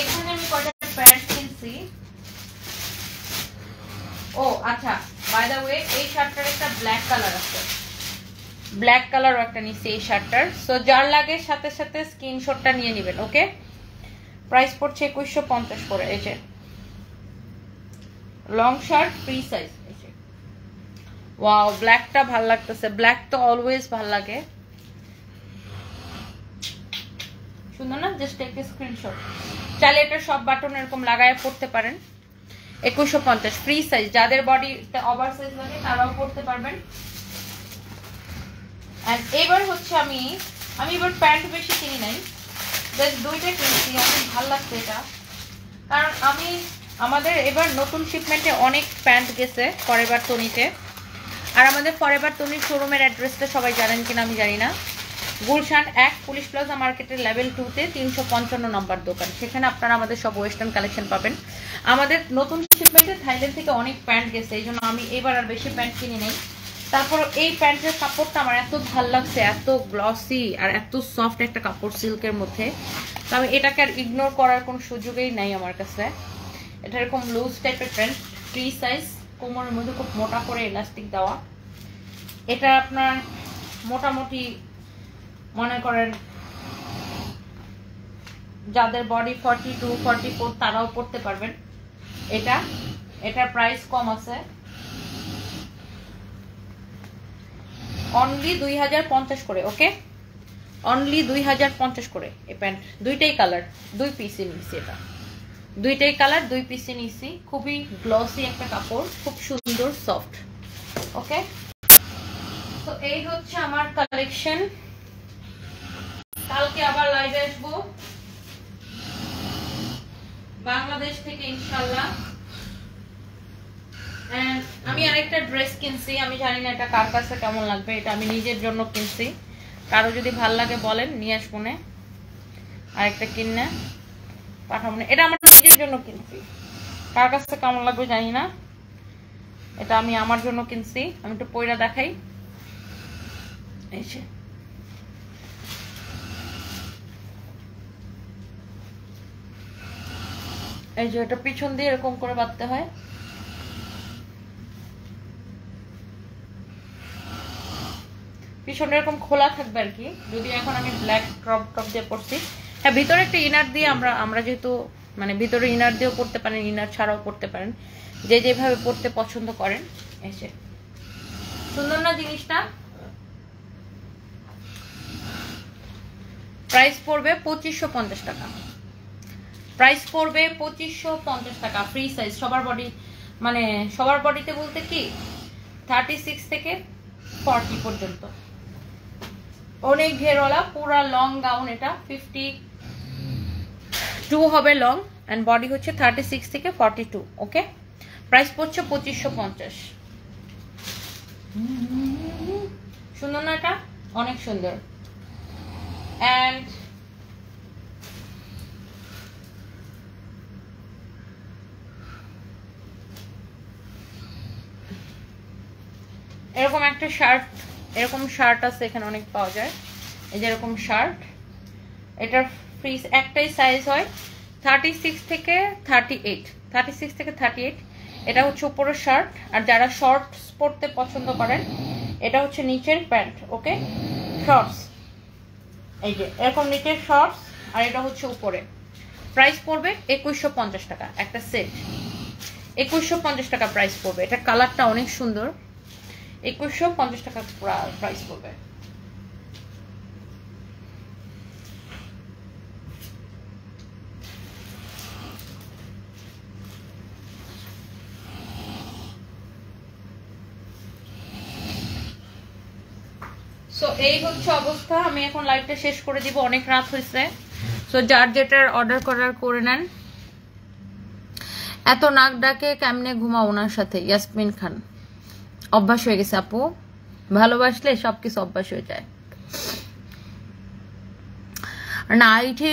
এখানে আমি কয়টা প্যান্ট কিনছি? ও আচ্ছা বাই দ্য ওয়ে এই শার্টটার একটা ব্ল্যাক কালার আছে। ব্ল্যাক কালারও একটা নিচ্ছি এই শার্টটার সো যার লাগে সাথে সাথে স্ক্রিনশটটা নিয়ে নেবেন ওকে প্রাইস পড়ছে একুশশো পঞ্চাশ করে, এই যে। Long shirt free size wow ব্ল্যাকটা ভালো লাগতেছে। ব্ল্যাক তো অলওয়েজ ভালো লাগে। সুন্দর না জাস্ট একটা স্ক্রিনশট চাইলে এটা সব বাটন এরকম লাগায় পড়তে পারেন। একুশশো পঞ্চাশ ফ্রি সাইজ যাদের বডি ওভার সাইজ লাগে, তারাও পড়তে পারবেন। এবার হচ্ছে আমি আমি এবার প্যান্ট বেশি কিনি নাই। দুইটা কিনছি আমার ভালো লাগছে এটা। কারণ আমি, আমাদের এবার নতুন শিপমেন্টে অনেক প্যান্ট গেছে ফরেভার তনিতে আর আমাদের ফরেভার তনির শোরুমের অ্যাড্রেসটা সবাই জানেন কিনা আমি জানি না। গুলশান এক, পুলিশ প্লাজা মার্কেটের লেভেল টুতে তিনশো পঞ্চান্ন নম্বর দোকান। সেখানে আপনারা আমাদের সব ওয়েস্টার্ন কালেকশন পাবেন। আমাদের নতুন শিপমেন্টে থাইল্যান্ড থেকে অনেক প্যান্ট গেছে, এই জন্য আমি এবার আর বেশি প্যান্ট কিনি নেই। তারপর এই প্যান্টের কাপড়টা আমার এত ভালো লাগছে, এত গ্লসি আর এত সফট একটা কাপড় সিল্কের মধ্যে। তো আমি এটাকে আর ইগনোর করার কোনো সুযোগই নাই আমার কাছে। এটা এরকম লুজ টাইপের প্যান্ট ফ্রি সাইজ কোমরের মধ্যে খুব মোটা করে ইলাস্টিক দেওয়া। এটা আপনার মোটামুটি মনে করেন যাদের body forty two forty four তারাও পড়তে পারবেন। এটা, এটার প্রাইস কম আছে। অনলি দুই হাজার পঞ্চাশ করে ওকে অনলি দুই হাজার পঞ্চাশ করে এই প্যান্ট দুইটাই কালার দুই পিসি নিচ্ছি এটা। দুইটাই কালার, দুই পিসে নিছি। খুবই গ্লসি একটা কাপড়, খুব সুন্দর সফট ওকে তো এই হচ্ছে আমার কালেকশন কালকে আবার লাইভে আসব। বাংলাদেশ থেকে ইনশাল্লাহ আমি আরেকটা ড্রেস কিনছি, আমি জানি না এটা কার কাছে কেমন লাগবে, এটা আমি নিজের জন্য কিনছি। কারও যদি ভালো লাগে বলেন, নিয়ে আসব না। আরেকটা কিনে পাঠাবো না। এটা আমার নিজের জন্য কিনছি। কার কাছে কেমন লাগবে জানি না। এটা আমি আমার জন্য কিনছি। আমি একটু পয়রা দেখাই। এই যে। এই যে এটা পিছন দিয়ে এরকম করে বাঁধতে হয়। পিছনে এরকম খোলা থাকবে আর কি। যদি এখন আমি ব্ল্যাক ক্রপ টপ দিয়ে পরছি। হ্যাঁ ভিতরে একটা ইনার দিয়ে আমরা আমরা যেহেতু মানে ভিতরে ইনার দিয়েও পড়তে পারেন ইনার ছাড়াও পড়তে পারেন। যে যেভাবে পড়তে পছন্দ করেন এসে সুন্দর না জিনিসটা? প্রাইস পড়বে পঁচিশশো পঞ্চাশ টাকা। প্রাইস পড়বে পঁচিশশো পঞ্চাশ টাকা ফ্রি সাইজ সবার বডি মানে সবার বডিতে বলতে কি? থার্টি সিক্স থেকে ফর্টি পর্যন্ত। অনেক ঘেরওয়ালা পুরা লং গাউন এটা ফিফটি টু হবে লং অ্যান্ড বডি হচ্ছে থার্টি সিক্স থেকে ফর্টি টু ওকে প্রাইস পড়ছে পঁচিশশো পঞ্চাশ। সুন্দর না এটা? অনেক সুন্দর। অ্যান্ড এরকম একটা শার্ট এরকম শার্ট আছে এখানে অনেক পাওয়া যায়। এই যে এরকম শার্ট এটার ফ্রিজ একটাই সাইজ হয় থার্টি সিক্স থেকে থার্টি এইট থার্টি সিক্স থেকে থার্টি এইট এটা হচ্ছে উপরের শার্ট আর যারা শর্টস পরতে পছন্দ করেন, এটা হচ্ছে নিচের প্যান্ট ওকে শর্টস এই যে, এরকম নিচের শর্টস আর এটা হচ্ছে উপরে। প্রাইস পড়বে একুশশো পঞ্চাশ টাকা, একটা সেট একুশশো পঞ্চাশ টাকা প্রাইস পড়বে। এটা কালারটা অনেক সুন্দর। একুশশো পঞ্চাশ টাকা প্রাইস পড়বে। সো এই হচ্ছে অবস্থা। আমি এখন লাইভটা শেষ করে দিব। অনেক রাত হয়েছে সো যার যেটার অর্ডার করার করে নেন। এত নাক ডাকে কেমনে ঘুমা ওনার সাথে? ইয়াসমিন খান। অভ্যাস হয়ে গেছে আপু। ভালোবাসলে সবকিছু অভ্যাস হয়ে যায়। নাইটি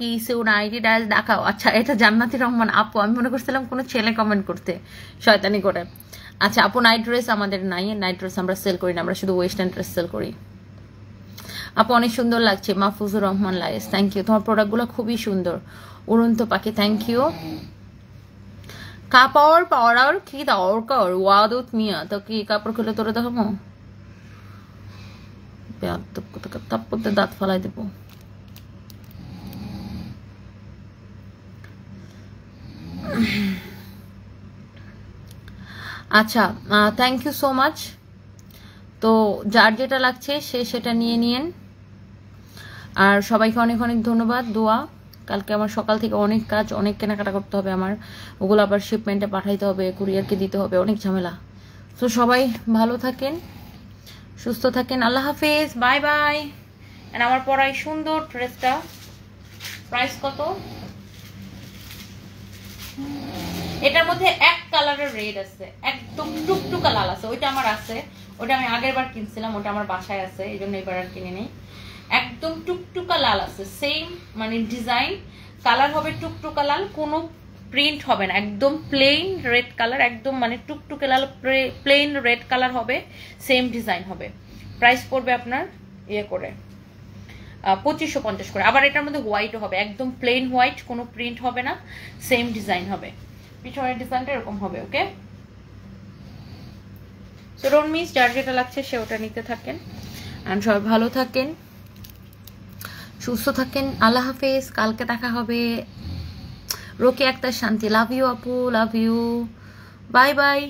কিছু নাইটি দেখাও। আচ্ছা এটা জান্নাতি রহমান আপু। আমি মনে করছিলাম কোনো ছেলে কমেন্ট করতে। শয়তানি করে। আচ্ছা আপু নাইট ড্রেস আমাদের নাই নাইট ড্রেস আমরা সেল করি না, আমরা শুধু ওয়েস্টার্ন ড্রেস সেল করি। আপু, অনেক সুন্দর লাগছে, মাহফুজুর রহমান লাইস থ্যাংক ইউ তোমার প্রোডাক্টগুলো খুবই সুন্দর। উড়ন্ত পাখি থ্যাংক ইউ কাপড় পরার কি দরকার ওয়াদত মিয়া, তো কি কাপড় খুলে তোরে দেখাবো? তাপ্পতে দাঁত ফালাই দেবো। আচ্ছা থ্যাংক ইউ সো মাচ তো যার যেটা লাগছে সে সেটা নিয়ে নিয়েন। আর সবাইকে অনেক অনেক ধন্যবাদ, দোয়া। কালকে আমার সকাল থেকে অনেক কাজ, অনেক কেনাকাটা করতে হবে আমার। ওগুলো আবার শিপমেন্টে পাঠাইতে হবে কুরিয়ারকে দিতে হবে, অনেক ঝামেলা। তো সবাই ভালো থাকেন, সুস্থ থাকেন। আল্লাহ হাফেজ বাই বাই আমার পরাই সুন্দর ড্রেসটা প্রাইস কত? এটার মধ্যে এক কালারের রেড আছে, একদম টুকটুকা লাল আছে, ওইটা আমার আছে। ওটা আমি আগের বার কিনছিলাম, ওটা আমার বাসায় আছে, এই জন্য এবার আর কিনে নেই। একদম টুকটুকা লাল আছে সেম মানে ডিজাইন কালার হবে টুকটুকা লাল কোনো প্রিন্ট হবে না, একদম প্লেন রেড কালার, একদম মানে টুকটুকে লাল প্লেন রেড কালার হবে সেম ডিজাইন হবে। প্রাইস পড়বে আপনার ইয়ে করে পঁচিশশো পঞ্চাশ করে। আবার এটার মধ্যে হোয়াইটও হবে, একদম প্লেন হোয়াইট কোনো প্রিন্ট হবে না সেম ডিজাইন হবে। পিছনের ডিজাইনটা এরকম হবে ওকে সো ডোন্ট মিস যার যেটা লাগছে সে ওটা নিতে থাকেন। অ্যান্ড সবাই ভালো থাকেন, সুস্থ থাকেন, আল্লাহ হাফেজ, কালকে দেখা হবে। রোকে একটা শান্তি। লাভ ইউ আপু লাভ ইউ বাই বাই